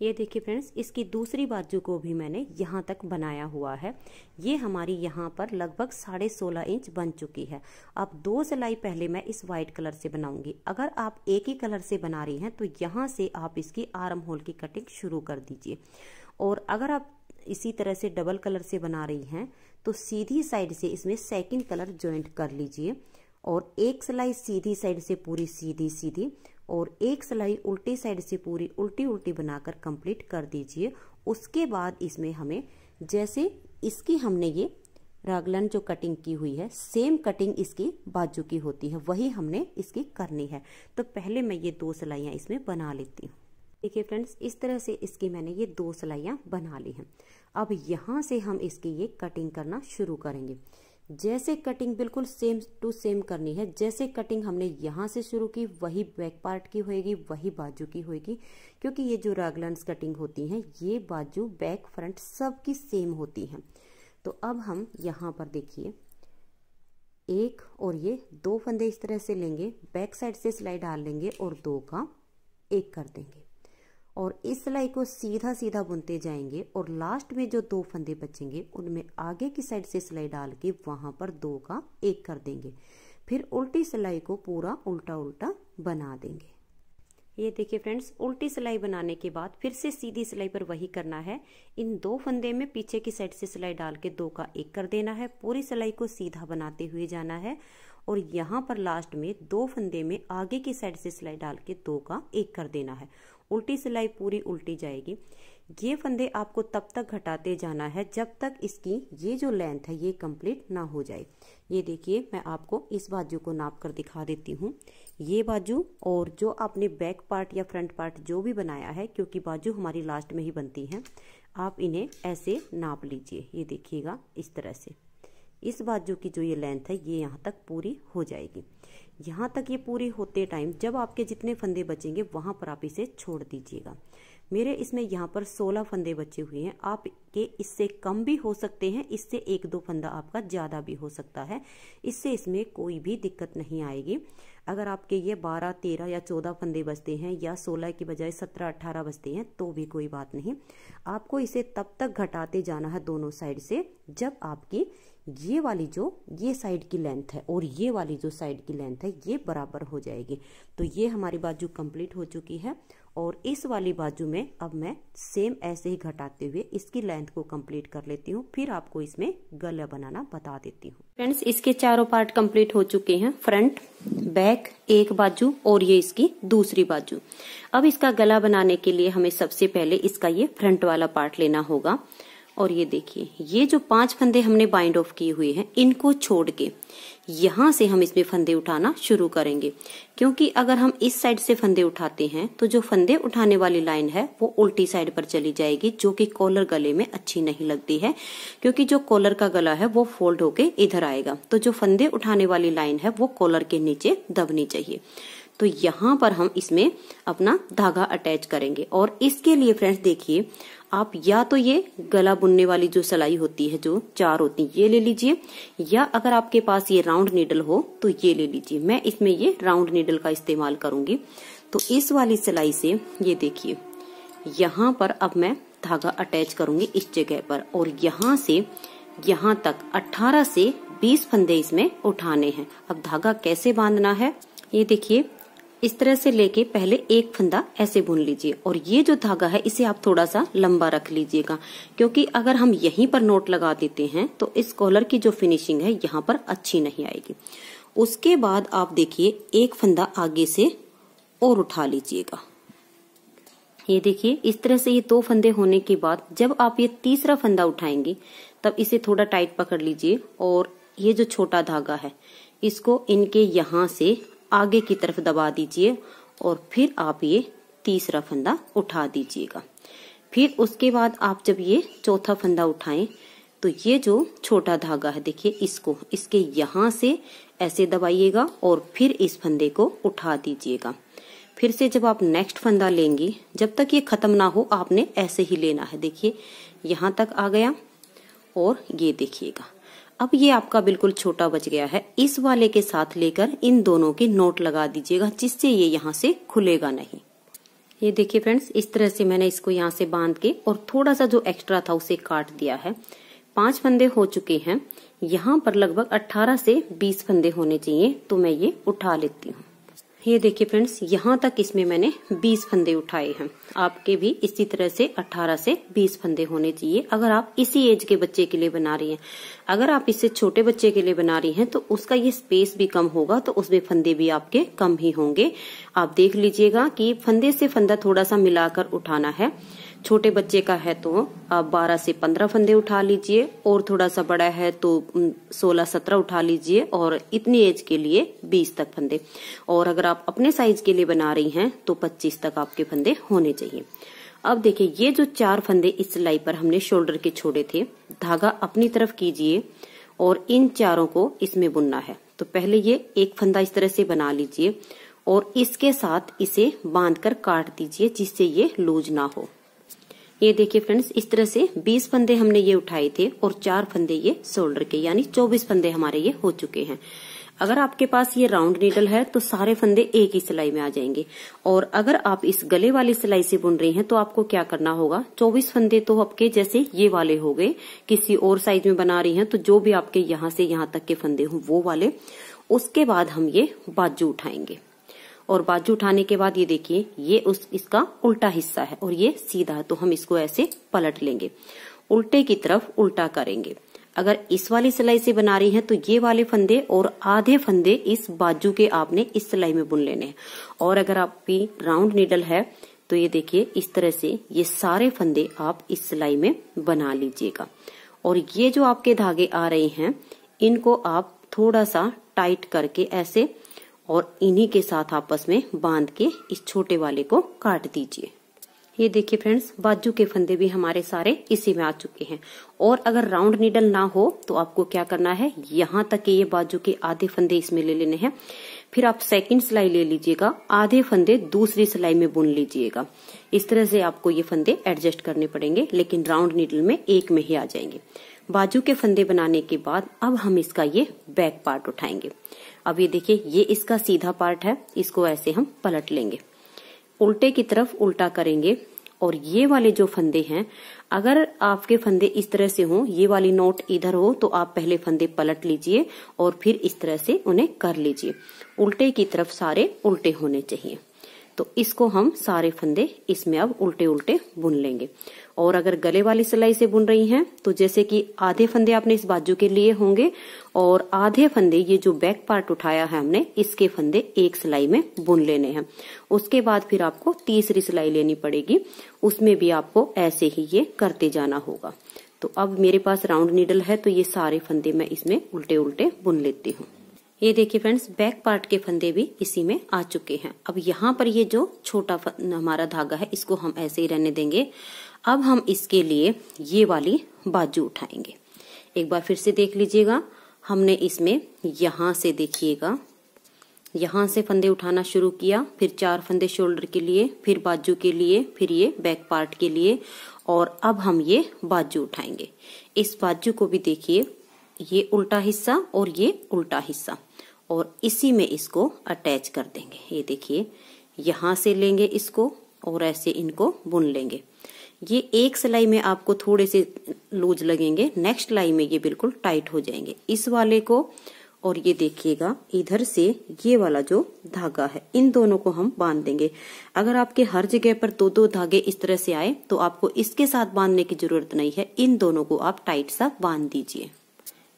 ये देखिए फ्रेंड्स इसकी दूसरी बाजू को भी मैंने यहाँ तक बनाया हुआ है। ये हमारी यहाँ पर लगभग साढ़े सोलह इंच बन चुकी है। अब दो सिलाई पहले मैं इस वाइट कलर से बनाऊँगी। अगर आप एक ही कलर से बना रही हैं तो यहाँ से आप इसकी आर्म होल की कटिंग शुरू कर दीजिए। और अगर आप इसी तरह से डबल कलर से बना रही हैं तो सीधी साइड से इसमें सेकेंड कलर ज्वाइंट कर लीजिए। और एक सिलाई सीधी साइड से पूरी सीधी सीधी और एक सिलाई उल्टी साइड से पूरी उल्टी उल्टी बनाकर कंप्लीट कर दीजिए। उसके बाद इसमें हमें, जैसे इसकी हमने ये रागलन जो कटिंग की हुई है, सेम कटिंग इसकी बाजू की होती है, वही हमने इसकी करनी है। तो पहले मैं ये दो सिलाइयाँ इसमें बना लेती हूँ। देखिए फ्रेंड्स, इस तरह से इसकी मैंने ये दो सिलाइयाँ बना ली हैं। अब यहाँ से हम इसकी ये कटिंग करना शुरू करेंगे। जैसे कटिंग बिल्कुल सेम टू सेम करनी है, जैसे कटिंग हमने यहाँ से शुरू की, वही बैक पार्ट की होएगी, वही बाजू की होएगी, क्योंकि ये जो रागलंस कटिंग होती हैं, ये बाजू बैक फ्रंट सब की सेम होती हैं। तो अब हम यहाँ पर देखिए, एक और ये दो फंदे इस तरह से लेंगे बैक साइड से सिलाई डाल लेंगे और दो का एक कर देंगे। और इस सिलाई को सीधा सीधा बुनते जाएँगे और लास्ट में जो दो फंदे बचेंगे, उनमें आगे की साइड से सिलाई डाल के वहाँ पर दो का एक कर देंगे। फिर उल्टी सिलाई को पूरा उल्टा उल्टा बना देंगे। ये देखिए फ्रेंड्स उल्टी सिलाई बनाने के बाद फिर से सीधी सिलाई पर वही करना है। इन दो फंदे में पीछे की साइड से सिलाई डाल के दो का एक कर देना है। पूरी सिलाई को सीधा बनाते हुए जाना है और यहाँ पर लास्ट में दो फंदे में आगे की साइड से सिलाई डाल के दो का एक कर देना है। उल्टी सिलाई पूरी उल्टी जाएगी। ये फंदे आपको तब तक घटाते जाना है जब तक इसकी ये जो लेंथ है, ये कंप्लीट ना हो जाए। ये देखिए, मैं आपको इस बाजू को नाप कर दिखा देती हूँ। ये बाजू और जो आपने बैक पार्ट या फ्रंट पार्ट जो भी बनाया है, क्योंकि बाजू हमारी लास्ट में ही बनती है, आप इन्हें ऐसे नाप लीजिए। ये देखिएगा इस तरह से। इस बाजू की जो ये लेंथ है, ये यहाँ तक पूरी हो जाएगी। यहाँ तक ये पूरी होते टाइम जब आपके जितने फंदे बचेंगे वहाँ पर आप इसे छोड़ दीजिएगा। मेरे इसमें यहाँ पर 16 फंदे बचे हुए हैं। आप के इससे कम भी हो सकते हैं इससे एक दो फंदा आपका ज़्यादा भी हो सकता है। इससे इसमें कोई भी दिक्कत नहीं आएगी। अगर आपके ये 12, 13 या 14 फंदे बचते हैं या 16 की बजाय 17, 18 बचते हैं तो भी कोई बात नहीं। आपको इसे तब तक घटाते जाना है दोनों साइड से जब आपकी ये वाली जो, ये साइड की लेंथ है और ये वाली जो साइड की लेंथ है, ये बराबर हो जाएगी। तो ये हमारी बाजू कंप्लीट हो चुकी है और इस वाली बाजू में अब मैं सेम ऐसे ही घटाते हुए इसकी लेंथ को कंप्लीट कर लेती हूँ। फिर आपको इसमें गला बनाना बता देती हूँ। फ्रेंड्स इसके चारों पार्ट कंप्लीट हो चुके हैं। फ्रंट बैक एक बाजू और ये इसकी दूसरी बाजू। अब इसका गला बनाने के लिए हमें सबसे पहले इसका ये फ्रंट वाला पार्ट लेना होगा। और ये देखिए, ये जो पाँच फंदे हमने बाइंड ऑफ़ किए हुए हैं, इनको छोड़ के यहाँ से हम इसमें फंदे उठाना शुरू करेंगे। क्योंकि अगर हम इस साइड से फंदे उठाते हैं तो जो फंदे उठाने वाली लाइन है, वो उल्टी साइड पर चली जाएगी, जो कि कॉलर गले में अच्छी नहीं लगती है। क्योंकि जो कॉलर का गला है, वो फोल्ड होके इधर आएगा। तो जो फंदे उठाने वाली लाइन है, वो कॉलर के नीचे दबनी चाहिए। तो यहाँ पर हम इसमें अपना धागा अटैच करेंगे। और इसके लिए फ्रेंड्स देखिए, आप या तो ये गला बुनने वाली जो सिलाई होती है, जो चार होती है, ये ले लीजिए, या अगर आपके पास ये राउंड नीडल हो तो ये ले लीजिए। मैं इसमें ये राउंड नीडल का इस्तेमाल करूँगी। तो इस वाली सिलाई से, ये देखिए, यहाँ पर अब मैं धागा अटैच करूँगी इस जगह पर। और यहाँ से, यहाँ तक 18 से 20 फंदे इसमें उठाने हैं। अब धागा कैसे बांधना है, ये देखिए इस तरह से लेके पहले एक फंदा ऐसे बुन लीजिए। और ये जो धागा है, इसे आप थोड़ा सा लंबा रख लीजिएगा। क्योंकि अगर हम यहीं पर नोट लगा देते हैं तो इस कॉलर की जो फिनिशिंग है, यहाँ पर अच्छी नहीं आएगी। उसके बाद आप देखिए, एक फंदा आगे से और उठा लीजिएगा। ये देखिए, इस तरह से ये दो फंदे होने के बाद जब आप ये तीसरा फंदा उठाएँगे, तब इसे थोड़ा टाइट पकड़ लीजिए। और ये जो छोटा धागा है, इसको इनके यहाँ से आगे की तरफ़ दबा दीजिए और फिर आप ये तीसरा फंदा उठा दीजिएगा। फिर उसके बाद आप जब ये चौथा फंदा उठाएँ तो ये जो छोटा धागा है, देखिए इसको, इसके यहाँ से ऐसे दबाइएगा और फिर इस फंदे को उठा दीजिएगा। फिर से जब आप नेक्स्ट फंदा लेंगी, जब तक ये खत्म ना हो, आपने ऐसे ही लेना है। देखिए, यहाँ तक आ गया और ये देखिएगा। अब ये आपका बिल्कुल छोटा बच गया है। इस वाले के साथ लेकर इन दोनों के नोट लगा दीजिएगा, जिससे ये यहाँ से खुलेगा नहीं। ये देखिए फ्रेंड्स, इस तरह से मैंने इसको यहाँ से बाँध के और थोड़ा सा जो एक्स्ट्रा था उसे काट दिया है। पाँच फंदे हो चुके हैं। यहाँ पर लगभग 18 से 20 फंदे होने चाहिए तो मैं ये उठा लेती हूँ। ये देखिए फ्रेंड्स, यहाँ तक इसमें मैंने 20 फंदे उठाए हैं। आपके भी इसी तरह से 18 से 20 फंदे होने चाहिए। अगर आप इसी एज के बच्चे के लिए बना रही हैं, अगर आप इससे छोटे बच्चे के लिए बना रही हैं तो उसका ये स्पेस भी कम होगा तो उसमें फंदे भी आपके कम ही होंगे। आप देख लीजिएगा कि फंदे से फंदा थोड़ा सा मिलाकर उठाना है। छोटे बच्चे का है तो आप बारह से पंद्रह फंदे उठा लीजिए और थोड़ा सा बड़ा है तो सोलह, सत्रह उठा लीजिए और इतनी एज के लिए बीस तक फंदे। और अगर आप अपने साइज़ के लिए बना रही हैं तो पच्चीस तक आपके फंदे होने चाहिए। अब देखिए, ये जो चार फंदे इस सिलाई पर हमने शोल्डर के छोड़े थे, धागा अपनी तरफ़ कीजिए और इन चारों को इसमें बुनना है। तो पहले ये एक फंदा इस तरह से बना लीजिए और इसके साथ इसे बांधकर काट दीजिए, जिससे ये लूज ना हो। ये देखिए फ्रेंड्स इस तरह से 20 फंदे हमने ये उठाए थे और चार फंदे ये शोल्डर के, यानी 24 फंदे हमारे ये हो चुके हैं। अगर आपके पास ये राउंड नीडल है तो सारे फंदे एक ही सिलाई में आ जाएँगे। और अगर आप इस गले वाली सिलाई से बुन रही हैं तो आपको क्या करना होगा? 24 फंदे तो आपके जैसे ये वाले हो गए, किसी और साइज़ में बना रही हैं तो जो भी आपके यहाँ से यहाँ तक के फंदे हों, वो वाले। उसके बाद हम ये बाजू उठाएँगे। और बाजू उठाने के बाद ये देखिए, ये उस, इसका उल्टा हिस्सा है और ये सीधा है तो हम इसको ऐसे पलट लेंगे। उल्टे की तरफ़ उल्टा करेंगे। अगर इस वाली सिलाई से बना रही हैं तो ये वाले फंदे और आधे फंदे इस बाजू के आपने इस सिलाई में बुन लेने हैं। और अगर आपकी राउंड नीडल है तो ये देखिए, इस तरह से ये सारे फंदे आप इस सिलाई में बना लीजिएगा। और ये जो आपके धागे आ रहे हैं, इनको आप थोड़ा सा टाइट करके ऐसे और इन्हीं के साथ आपस में बाँध के इस छोटे वाले को काट दीजिए। ये देखिए फ्रेंड्स, बाजू के फंदे भी हमारे सारे इसी में आ चुके हैं। और अगर राउंड नीडल ना हो तो आपको क्या करना है? यहाँ तक के ये बाजू के आधे फंदे इसमें ले लेने हैं। फिर आप सेकंड सिलाई ले लीजिएगा, आधे फंदे दूसरी सिलाई में बुन लीजिएगा। इस तरह से आपको ये फंदे एडजस्ट करने पड़ेंगे, लेकिन राउंड नीडल में एक में ही आ जाएँगे। बाजू के फंदे बनाने के बाद अब हम इसका ये बैक पार्ट उठाएँगे। अब ये देखिए, ये इसका सीधा पार्ट है, इसको ऐसे हम पलट लेंगे। उल्टे की तरफ़ उल्टा करेंगे और ये वाले जो फंदे हैं, अगर आपके फंदे इस तरह से हों, ये वाली नोट इधर हो तो आप पहले फंदे पलट लीजिए और फिर इस तरह से उन्हें कर लीजिए। उल्टे की तरफ़ सारे उल्टे होने चाहिए। तो इसको हम सारे फंदे इसमें अब उल्टे उल्टे बुन लेंगे। और अगर गले वाली सिलाई से बुन रही हैं तो जैसे कि आधे फंदे आपने इस बाजू के लिए होंगे और आधे फंदे, ये जो बैक पार्ट उठाया है हमने, इसके फंदे एक सिलाई में बुन लेने हैं। उसके बाद फिर आपको तीसरी सिलाई लेनी पड़ेगी। उसमें भी आपको ऐसे ही ये करते जाना होगा। तो अब मेरे पास राउंड नीडल है तो ये सारे फंदे मैं इसमें उल्टे उल्टे बुन लेती हूँ। ये देखिए फ्रेंड्स बैक पार्ट के फंदे भी इसी में आ चुके हैं। अब यहाँ पर ये जो छोटा हमारा धागा है, इसको हम ऐसे ही रहने देंगे। अब हम इसके लिए ये वाली बाजू उठाएँगे। एक बार फिर से देख लीजिएगा। हमने इसमें यहाँ से देखिएगा। यहाँ से फंदे उठाना शुरू किया, फिर चार फंदे शोल्डर के लिए, फिर बाजू के लिए, फिर ये बैक पार्ट के लिए, और अब हम ये बाजू उठाएँगे। इस बाजू को भी देखिए, ये उल्टा हिस्सा और ये उल्टा हिस्सा। और इसी में इसको अटैच कर देंगे। ये देखिए, यहाँ से लेंगे इसको और ऐसे इनको बुन लेंगे। ये एक सिलाई में आपको थोड़े से लूज लगेंगे नेक्स्ट लाई में ये बिल्कुल टाइट हो जाएँगे। इस वाले को, और ये देखिएगा, इधर से ये वाला जो धागा है, इन दोनों को हम बाँध देंगे। अगर आपके हर जगह पर दो दो धागे इस तरह से आए तो आपको इसके साथ बांधने की ज़रूरत नहीं है। इन दोनों को आप टाइट सा बाँध दीजिए।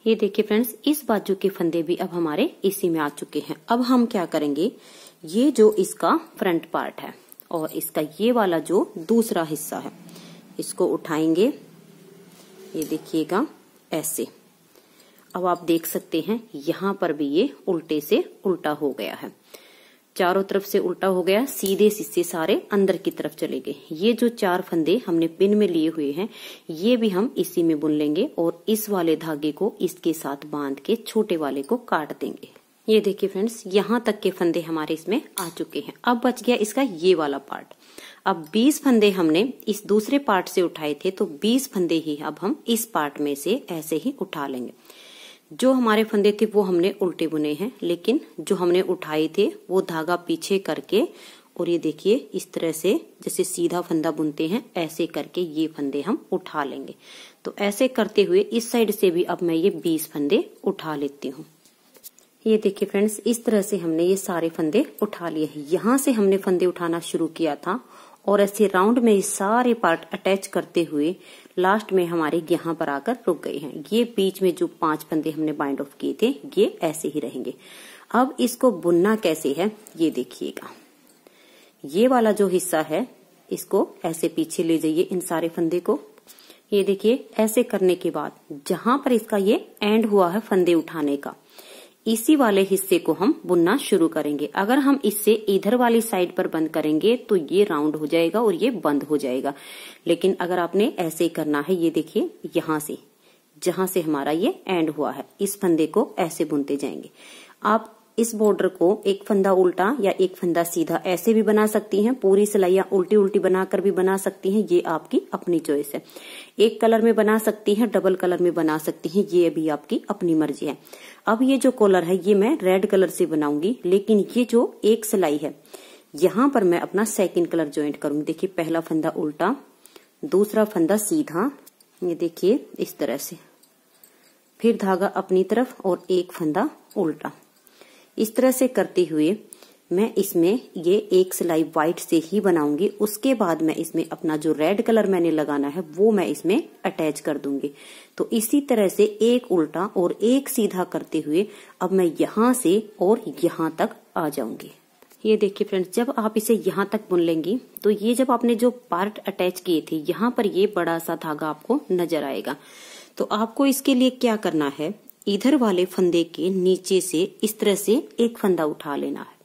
ये देखिए फ्रेंड्स, इस बाजू के फंदे भी अब हमारे इसी में आ चुके हैं। अब हम क्या करेंगे? ये जो इसका फ्रंट पार्ट है और इसका ये वाला जो दूसरा हिस्सा है, इसको उठाएँगे। ये देखिएगा, ऐसे। अब आप देख सकते हैं, यहाँ पर भी ये उल्टे से उल्टा हो गया है। चारों तरफ़ से उल्टा हो गया, सीधे सिस्से सारे अंदर की तरफ़ चले गए। ये जो चार फंदे हमने पिन में लिए हुए हैं, ये भी हम इसी में बुन लेंगे और इस वाले धागे को इसके साथ बाँध के छोटे वाले को काट देंगे। ये देखिए फ्रेंड्स, यहाँ तक के फंदे हमारे इसमें आ चुके हैं। अब बच गया इसका ये वाला पार्ट। अब 20 फंदे हमने इस दूसरे पार्ट से उठाए थे तो 20 फंदे ही अब हम इस पार्ट में से ऐसे ही उठा लेंगे। जो हमारे फंदे थे, वो हमने उल्टे बुने हैं, लेकिन जो हमने उठाए थे, वो धागा पीछे करके, और ये देखिए, इस तरह से जैसे सीधा फंदा बुनते हैं, ऐसे करके ये फंदे हम उठा लेंगे। तो ऐसे करते हुए इस साइड से भी अब मैं ये बीस फंदे उठा लेती हूँ। ये देखिए फ्रेंड्स, इस तरह से हमने ये सारे फंदे उठा लिए हैं। यहाँ से हमने फंदे उठाना शुरू किया था, और ऐसे राउंड में ये सारे पार्ट अटैच करते हुए लास्ट में हमारे यहाँ पर आकर रुक गए हैं। ये बीच में जो पाँच फंदे हमने बाइंड ऑफ़ किए थे, ये ऐसे ही रहेंगे। अब इसको बुनना कैसे है, ये देखिएगा। ये वाला जो हिस्सा है, इसको ऐसे पीछे ले जाइए इन सारे फंदे को। ये देखिए, ऐसे करने के बाद जहाँ पर इसका ये एंड हुआ है फंदे उठाने का इसी वाले हिस्से को हम बुनना शुरू करेंगे। अगर हम इससे इधर वाली साइड पर बंद करेंगे तो ये राउंड हो जाएगा और ये बंद हो जाएगा। लेकिन अगर आपने ऐसे ही करना है, ये देखिए, यहाँ से, जहाँ से हमारा ये एंड हुआ है, इस फंदे को ऐसे बुनते जाएँगे। आप इस बॉर्डर को एक फंदा उल्टा या एक फंदा सीधा ऐसे भी बना सकती हैं, पूरी सिलाइया उल्टी उल्टी बनाकर भी बना सकती हैं, ये आपकी अपनी चॉइस है। एक कलर में बना सकती हैं डबल कलर में बना सकती हैं, ये भी आपकी अपनी मर्ज़ी है। अब ये जो कॉलर है, ये मैं रेड कलर से बनाऊँगी, लेकिन ये जो एक सिलाई है, यहाँ पर मैं अपना सेकेंड कलर ज्वाइंट करूँगी। देखिए, पहला फंदा उल्टा, दूसरा फंदा सीधा, ये देखिए, इस तरह से। फिर धागा अपनी तरफ़ और एक फंदा उल्टा। इस तरह से करते हुए मैं इसमें ये एक सिलाई व्हाइट से ही बनाऊँगी। उसके बाद मैं इसमें अपना जो रेड कलर मैंने लगाना है, वो मैं इसमें अटैच कर दूँगी। तो इसी तरह से एक उल्टा और एक सीधा करते हुए अब मैं यहाँ से और यहाँ तक आ जाऊँगी। ये देखिए फ्रेंड्स जब आप इसे यहाँ तक बुन लेंगी तो ये जब आपने जो पार्ट अटैच किए थे, यहाँ पर ये बड़ा सा धागा आपको नज़र आएगा। तो आपको इसके लिए क्या करना है? इधर वाले फंदे के नीचे से इस तरह से एक फंदा उठा लेना है।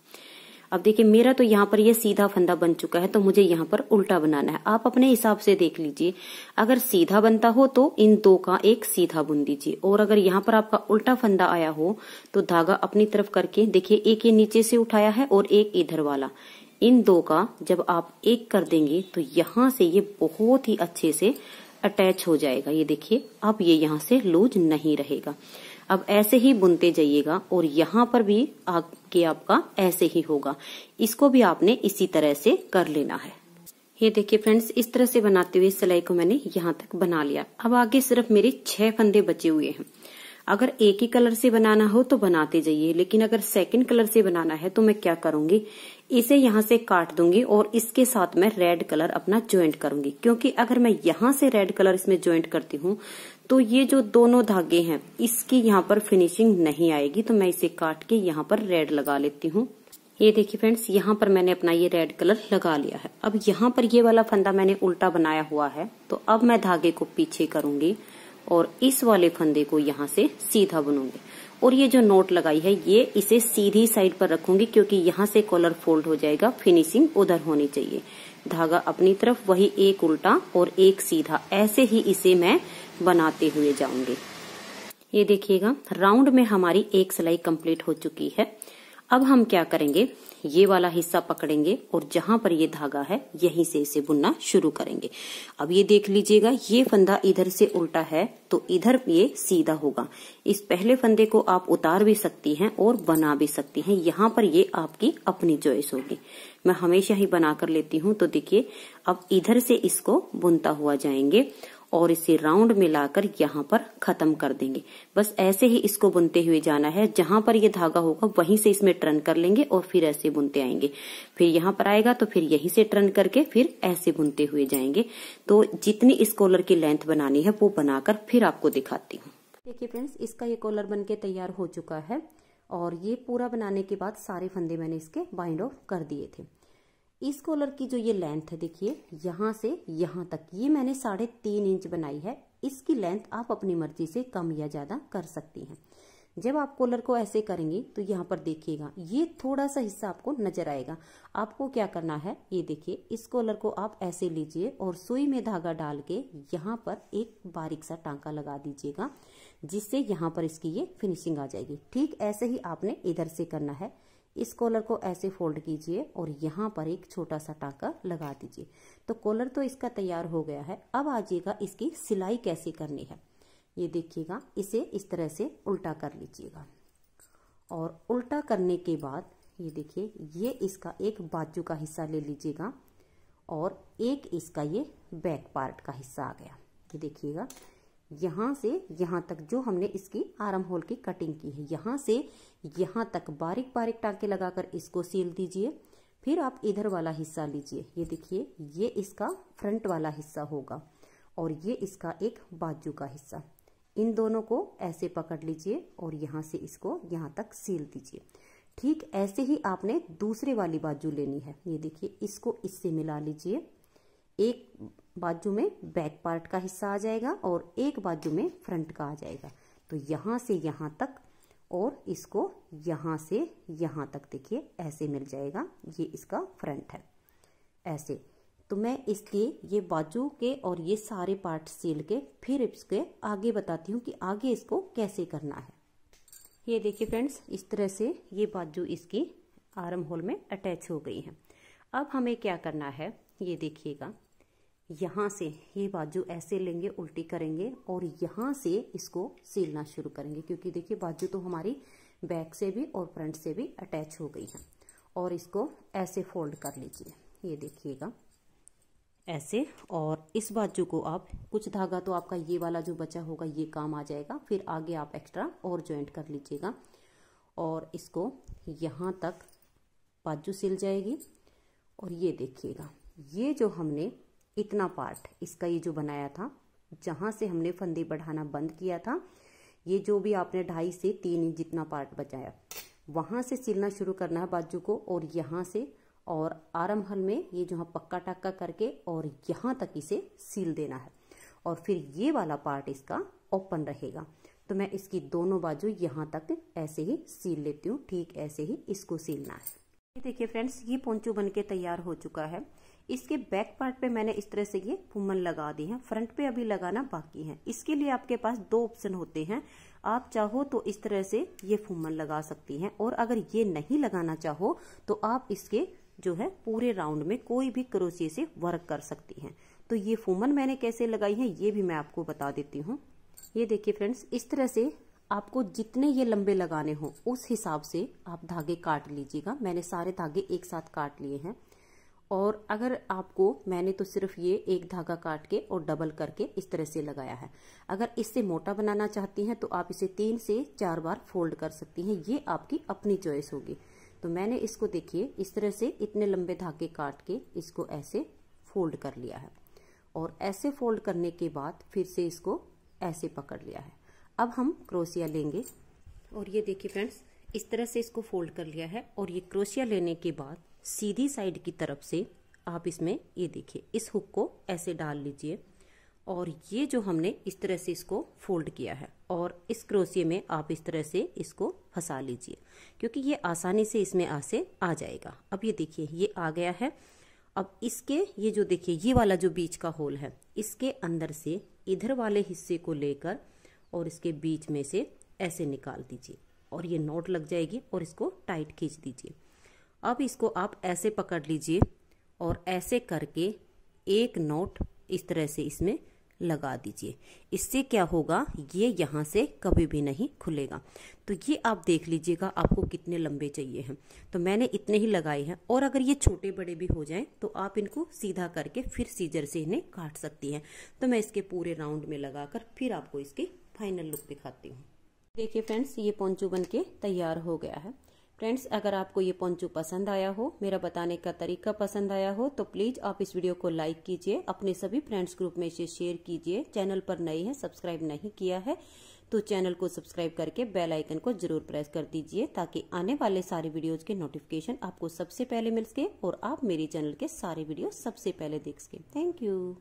अब देखिए, मेरा तो यहाँ पर ये सीधा फंदा बन चुका है तो मुझे यहाँ पर उल्टा बनाना है। आप अपने हिसाब से देख लीजिए। अगर सीधा बनता हो तो इन दो का एक सीधा बुन दीजिए। और अगर यहाँ पर आपका उल्टा फंदा आया हो तो धागा अपनी तरफ़ करके देखिए, एक ये नीचे से उठाया है और एक इधर वाला। इन दो का जब आप एक कर देंगे तो यहाँ से ये बहुत ही अच्छे से अटैच हो जाएगा। ये देखिए, अब ये यहाँ से लूज नहीं रहेगा। अब ऐसे ही बुनते जाइएगा और यहाँ पर भी आगे आपका ऐसे ही होगा। इसको भी आपने इसी तरह से कर लेना है। ये देखिए फ्रेंड्स, इस तरह से बनाते हुए सिलाई को मैंने यहाँ तक बना लिया। अब आगे सिर्फ़ मेरे छह फंदे बचे हुए हैं। अगर एक ही कलर से बनाना हो तो बनाते जाइए, लेकिन अगर सेकंड कलर से बनाना है तो मैं क्या करूँगी? इसे यहाँ से काट दूँगी और इसके साथ मैं रेड कलर अपना ज्वाइंट करूँगी। क्योंकि अगर मैं यहाँ से रेड कलर इसमें ज्वाइंट करती हूँ तो ये जो दोनों धागे हैं, इसकी यहाँ पर फिनिशिंग नहीं आएगी तो मैं इसे काट के यहाँ पर रेड लगा लेती हूँ। ये देखिए फ्रेंड्स यहाँ पर मैंने अपना ये रेड कलर लगा लिया है। अब यहाँ पर ये वाला फंदा मैंने उल्टा बनाया हुआ है तो अब मैं धागे को पीछे करूँगी और इस वाले फंदे को यहाँ से सीधा बनूँगी। और ये जो नोट लगाई है, ये इसे सीधी साइड पर रखूँगी, क्योंकि यहाँ से कॉलर फोल्ड हो जाएगा फिनिशिंग उधर होनी चाहिए। धागा अपनी तरफ़, वही एक उल्टा और एक सीधा। ऐसे ही इसे मैं बनाते हुए जाऊँगी। ये देखिएगा, राउंड में हमारी एक सिलाई कंप्लीट हो चुकी है। अब हम क्या करेंगे? ये वाला हिस्सा पकड़ेंगे और जहाँ पर ये धागा है, यहीं से इसे बुनना शुरू करेंगे। अब ये देख लीजिएगा, ये फंदा इधर से उल्टा है तो इधर ये सीधा होगा। इस पहले फंदे को आप उतार भी सकती हैं और बना भी सकती हैं। यहाँ पर ये आपकी अपनी चॉइस होगी। मैं हमेशा ही बनाकर लेती हूँ तो देखिए, अब इधर से इसको बुनता हुआ जाएँगे और इसे राउंड में लाकर यहाँ पर खत्म कर देंगे। बस ऐसे ही इसको बुनते हुए जाना है। जहाँ पर ये धागा होगा, वहीं से इसमें टर्न कर लेंगे और फिर ऐसे बुनते आएँगे। फिर यहाँ पर आएगा तो फिर यहीं से टर्न करके फिर ऐसे बुनते हुए जाएँगे। तो जितनी इस कॉलर की लेंथ बनानी है, वो बनाकर फिर आपको दिखाती हूँ। देखिए फ्रेंड्स, इसका ये कॉलर बन के तैयार हो चुका है और ये पूरा बनाने के बाद सारे फंदे मैंने इसके बाइंड ऑफ़ कर दिए थे। इस कॉलर की जो ये लेंथ है, देखिए, यहाँ से यहाँ तक, ये मैंने साढ़े तीन इंच बनाई है। इसकी लेंथ आप अपनी मर्ज़ी से कम या ज़्यादा कर सकती हैं। जब आप कॉलर को ऐसे करेंगे तो यहाँ पर देखिएगा, ये थोड़ा सा हिस्सा आपको नज़र आएगा। आपको क्या करना है, ये देखिए, इस कॉलर को आप ऐसे लीजिए और सुई में धागा डाल के यहाँ पर एक बारीक सा टांका लगा दीजिएगा, जिससे यहाँ पर इसकी ये फिनिशिंग आ जाएगी। ठीक ऐसे ही आपने इधर से करना है। इस कॉलर को ऐसे फोल्ड कीजिए और यहाँ पर एक छोटा सा टाका लगा दीजिए। तो कॉलर तो इसका तैयार हो गया है। अब आजिएगा इसकी सिलाई कैसे करनी है। ये देखिएगा, इसे इस तरह से उल्टा कर लीजिएगा। और उल्टा करने के बाद ये देखिए, ये इसका एक बाजू का हिस्सा ले लीजिएगा और एक इसका ये बैक पार्ट का हिस्सा आ गया। ये देखिएगा यहाँ से यहाँ तक जो हमने इसकी आर्म होल की कटिंग की है। यहाँ से यहाँ तक बारीक बारीक टांके लगाकर इसको सील दीजिए। फिर आप इधर वाला हिस्सा लीजिए। ये देखिए, ये इसका फ्रंट वाला हिस्सा होगा और ये इसका एक बाजू का हिस्सा। इन दोनों को ऐसे पकड़ लीजिए और यहाँ से इसको यहाँ तक सील दीजिए। ठीक ऐसे ही आपने दूसरे वाली बाजू लेनी है। ये देखिए, इसको इससे मिला लीजिए। एक बाजू में बैक पार्ट का हिस्सा आ जाएगा और एक बाजू में फ्रंट का आ जाएगा। तो यहाँ से यहाँ तक और इसको यहाँ से यहाँ तक देखिए, ऐसे मिल जाएगा। ये इसका फ्रंट है, ऐसे। तो मैं इसके ये बाजू के और ये सारे पार्ट सील के, फिर इसके आगे बताती हूँ कि आगे इसको कैसे करना है। ये देखिए फ्रेंड्स, इस तरह से ये बाजू इसकी आर्म होल में अटैच हो गई है। अब हमें क्या करना है, ये देखिएगा। यहाँ से ये बाजू ऐसे लेंगे, उल्टी करेंगे और यहाँ से इसको सिलना शुरू करेंगे। क्योंकि देखिए बाजू तो हमारी बैक से भी और फ्रंट से भी अटैच हो गई है। और इसको ऐसे फोल्ड कर लीजिए। ये देखिएगा। ऐसे। और इस बाजू को आप, कुछ धागा तो आपका ये वाला जो बचा होगा, ये काम आ जाएगा। फिर आगे आप एक्स्ट्रा और ज्वाइंट कर लीजिएगा। और इसको यहाँ तक बाजू सिल जाएगी। और ये देखिएगा। ये जो हमने इतना पार्ट इसका ये जो बनाया था, जहाँ से हमने फंदे बढ़ाना बंद किया था, ये जो भी आपने ढाई से तीन इंच जितना पार्ट बचाया, वहाँ से सिलना शुरू करना है बाजू को और यहाँ से, और आरम हल में ये जो हम पक्का टक्का करके और यहाँ तक इसे सील देना है। और फिर ये वाला पार्ट इसका ओपन रहेगा। तो मैं इसकी दोनों बाजू यहाँ तक ऐसे ही सील लेती हूँ, ठीक ऐसे ही इसको सीलना है। देखिए फ्रेंड्स, ये पोंचू बन के तैयार हो चुका है। इसके बैक पार्ट पे मैंने इस तरह से ये फुमन लगा दी है। फ्रंट पे अभी लगाना बाकी है। इसके लिए आपके पास दो ऑप्शन होते हैं। आप चाहो तो इस तरह से ये फुमन लगा सकती हैं और अगर ये नहीं लगाना चाहो तो आप इसके जो है पूरे राउंड में कोई भी क्रोशिए से वर्क कर सकती हैं। तो ये फूमन मैंने कैसे लगाई है, ये भी मैं आपको बता देती हूँ। ये देखिए फ्रेंड्स इस तरह से आपको जितने ये लंबे लगाने हो, उस हिसाब से आप धागे काट लीजिएगा। मैंने सारे धागे एक साथ काट लिए हैं। और अगर आपको मैंने तो सिर्फ़ ये एक धागा काट के और डबल करके इस तरह से लगाया है। अगर इससे मोटा बनाना चाहती हैं तो आप इसे तीन से चार बार फोल्ड कर सकती हैं। ये आपकी अपनी चॉइस होगी। तो मैंने इसको देखिए, इस तरह से इतने लंबे धागे काट के इसको ऐसे फोल्ड कर लिया है। और ऐसे फोल्ड करने के बाद फिर से इसको ऐसे पकड़ लिया है। अब हम क्रोसिया लेंगे। और ये देखिए फ्रेंड्स इस तरह से इसको फोल्ड कर लिया है और ये क्रोशिया लेने के बाद सीधी साइड की तरफ़ से आप इसमें ये देखिए, इस हुक को ऐसे डाल लीजिए और ये जो हमने इस तरह से इसको फोल्ड किया है और इस क्रोशिये में आप इस तरह से इसको फंसा लीजिए क्योंकि ये आसानी से इसमें आ से आ जाएगा। अब ये देखिए, ये आ गया है। अब इसके, ये जो देखिए, ये वाला जो बीच का होल है, इसके अंदर से इधर वाले हिस्से को लेकर और इसके बीच में से ऐसे निकाल दीजिए। और ये नोट लग जाएगी और इसको टाइट खींच दीजिए। अब इसको आप ऐसे पकड़ लीजिए और ऐसे करके एक नोट इस तरह से इसमें लगा दीजिए। इससे क्या होगा? ये यहाँ से कभी भी नहीं खुलेगा। तो ये आप देख लीजिएगा, आपको कितने लंबे चाहिए हैं। तो मैंने इतने ही लगाए हैं और अगर ये छोटे बड़े भी हो जाएँ तो आप इनको सीधा करके फिर सीजर से इन्हें काट सकती हैं। तो मैं इसके पूरे राउंड में लगाकर फिर आपको इसकी फाइनल लुक दिखाती हूँ। देखिए फ्रेंड्स, ये पोंचू बन के तैयार हो गया है। फ्रेंड्स, अगर आपको ये पोंचू पसंद आया हो, मेरा बताने का तरीका पसंद आया हो तो प्लीज़ आप इस वीडियो को लाइक कीजिए, अपने सभी फ्रेंड्स ग्रुप में इसे शेयर कीजिए। चैनल पर नए हैं, सब्सक्राइब नहीं किया है तो चैनल को सब्सक्राइब करके बेल आइकन को ज़रूर प्रेस कर दीजिए, ताकि आने वाले सारे वीडियोज़ के नोटिफिकेशन आपको सबसे पहले मिल सके और आप मेरे चैनल के सारे वीडियो सबसे पहले देख सके। Thank you.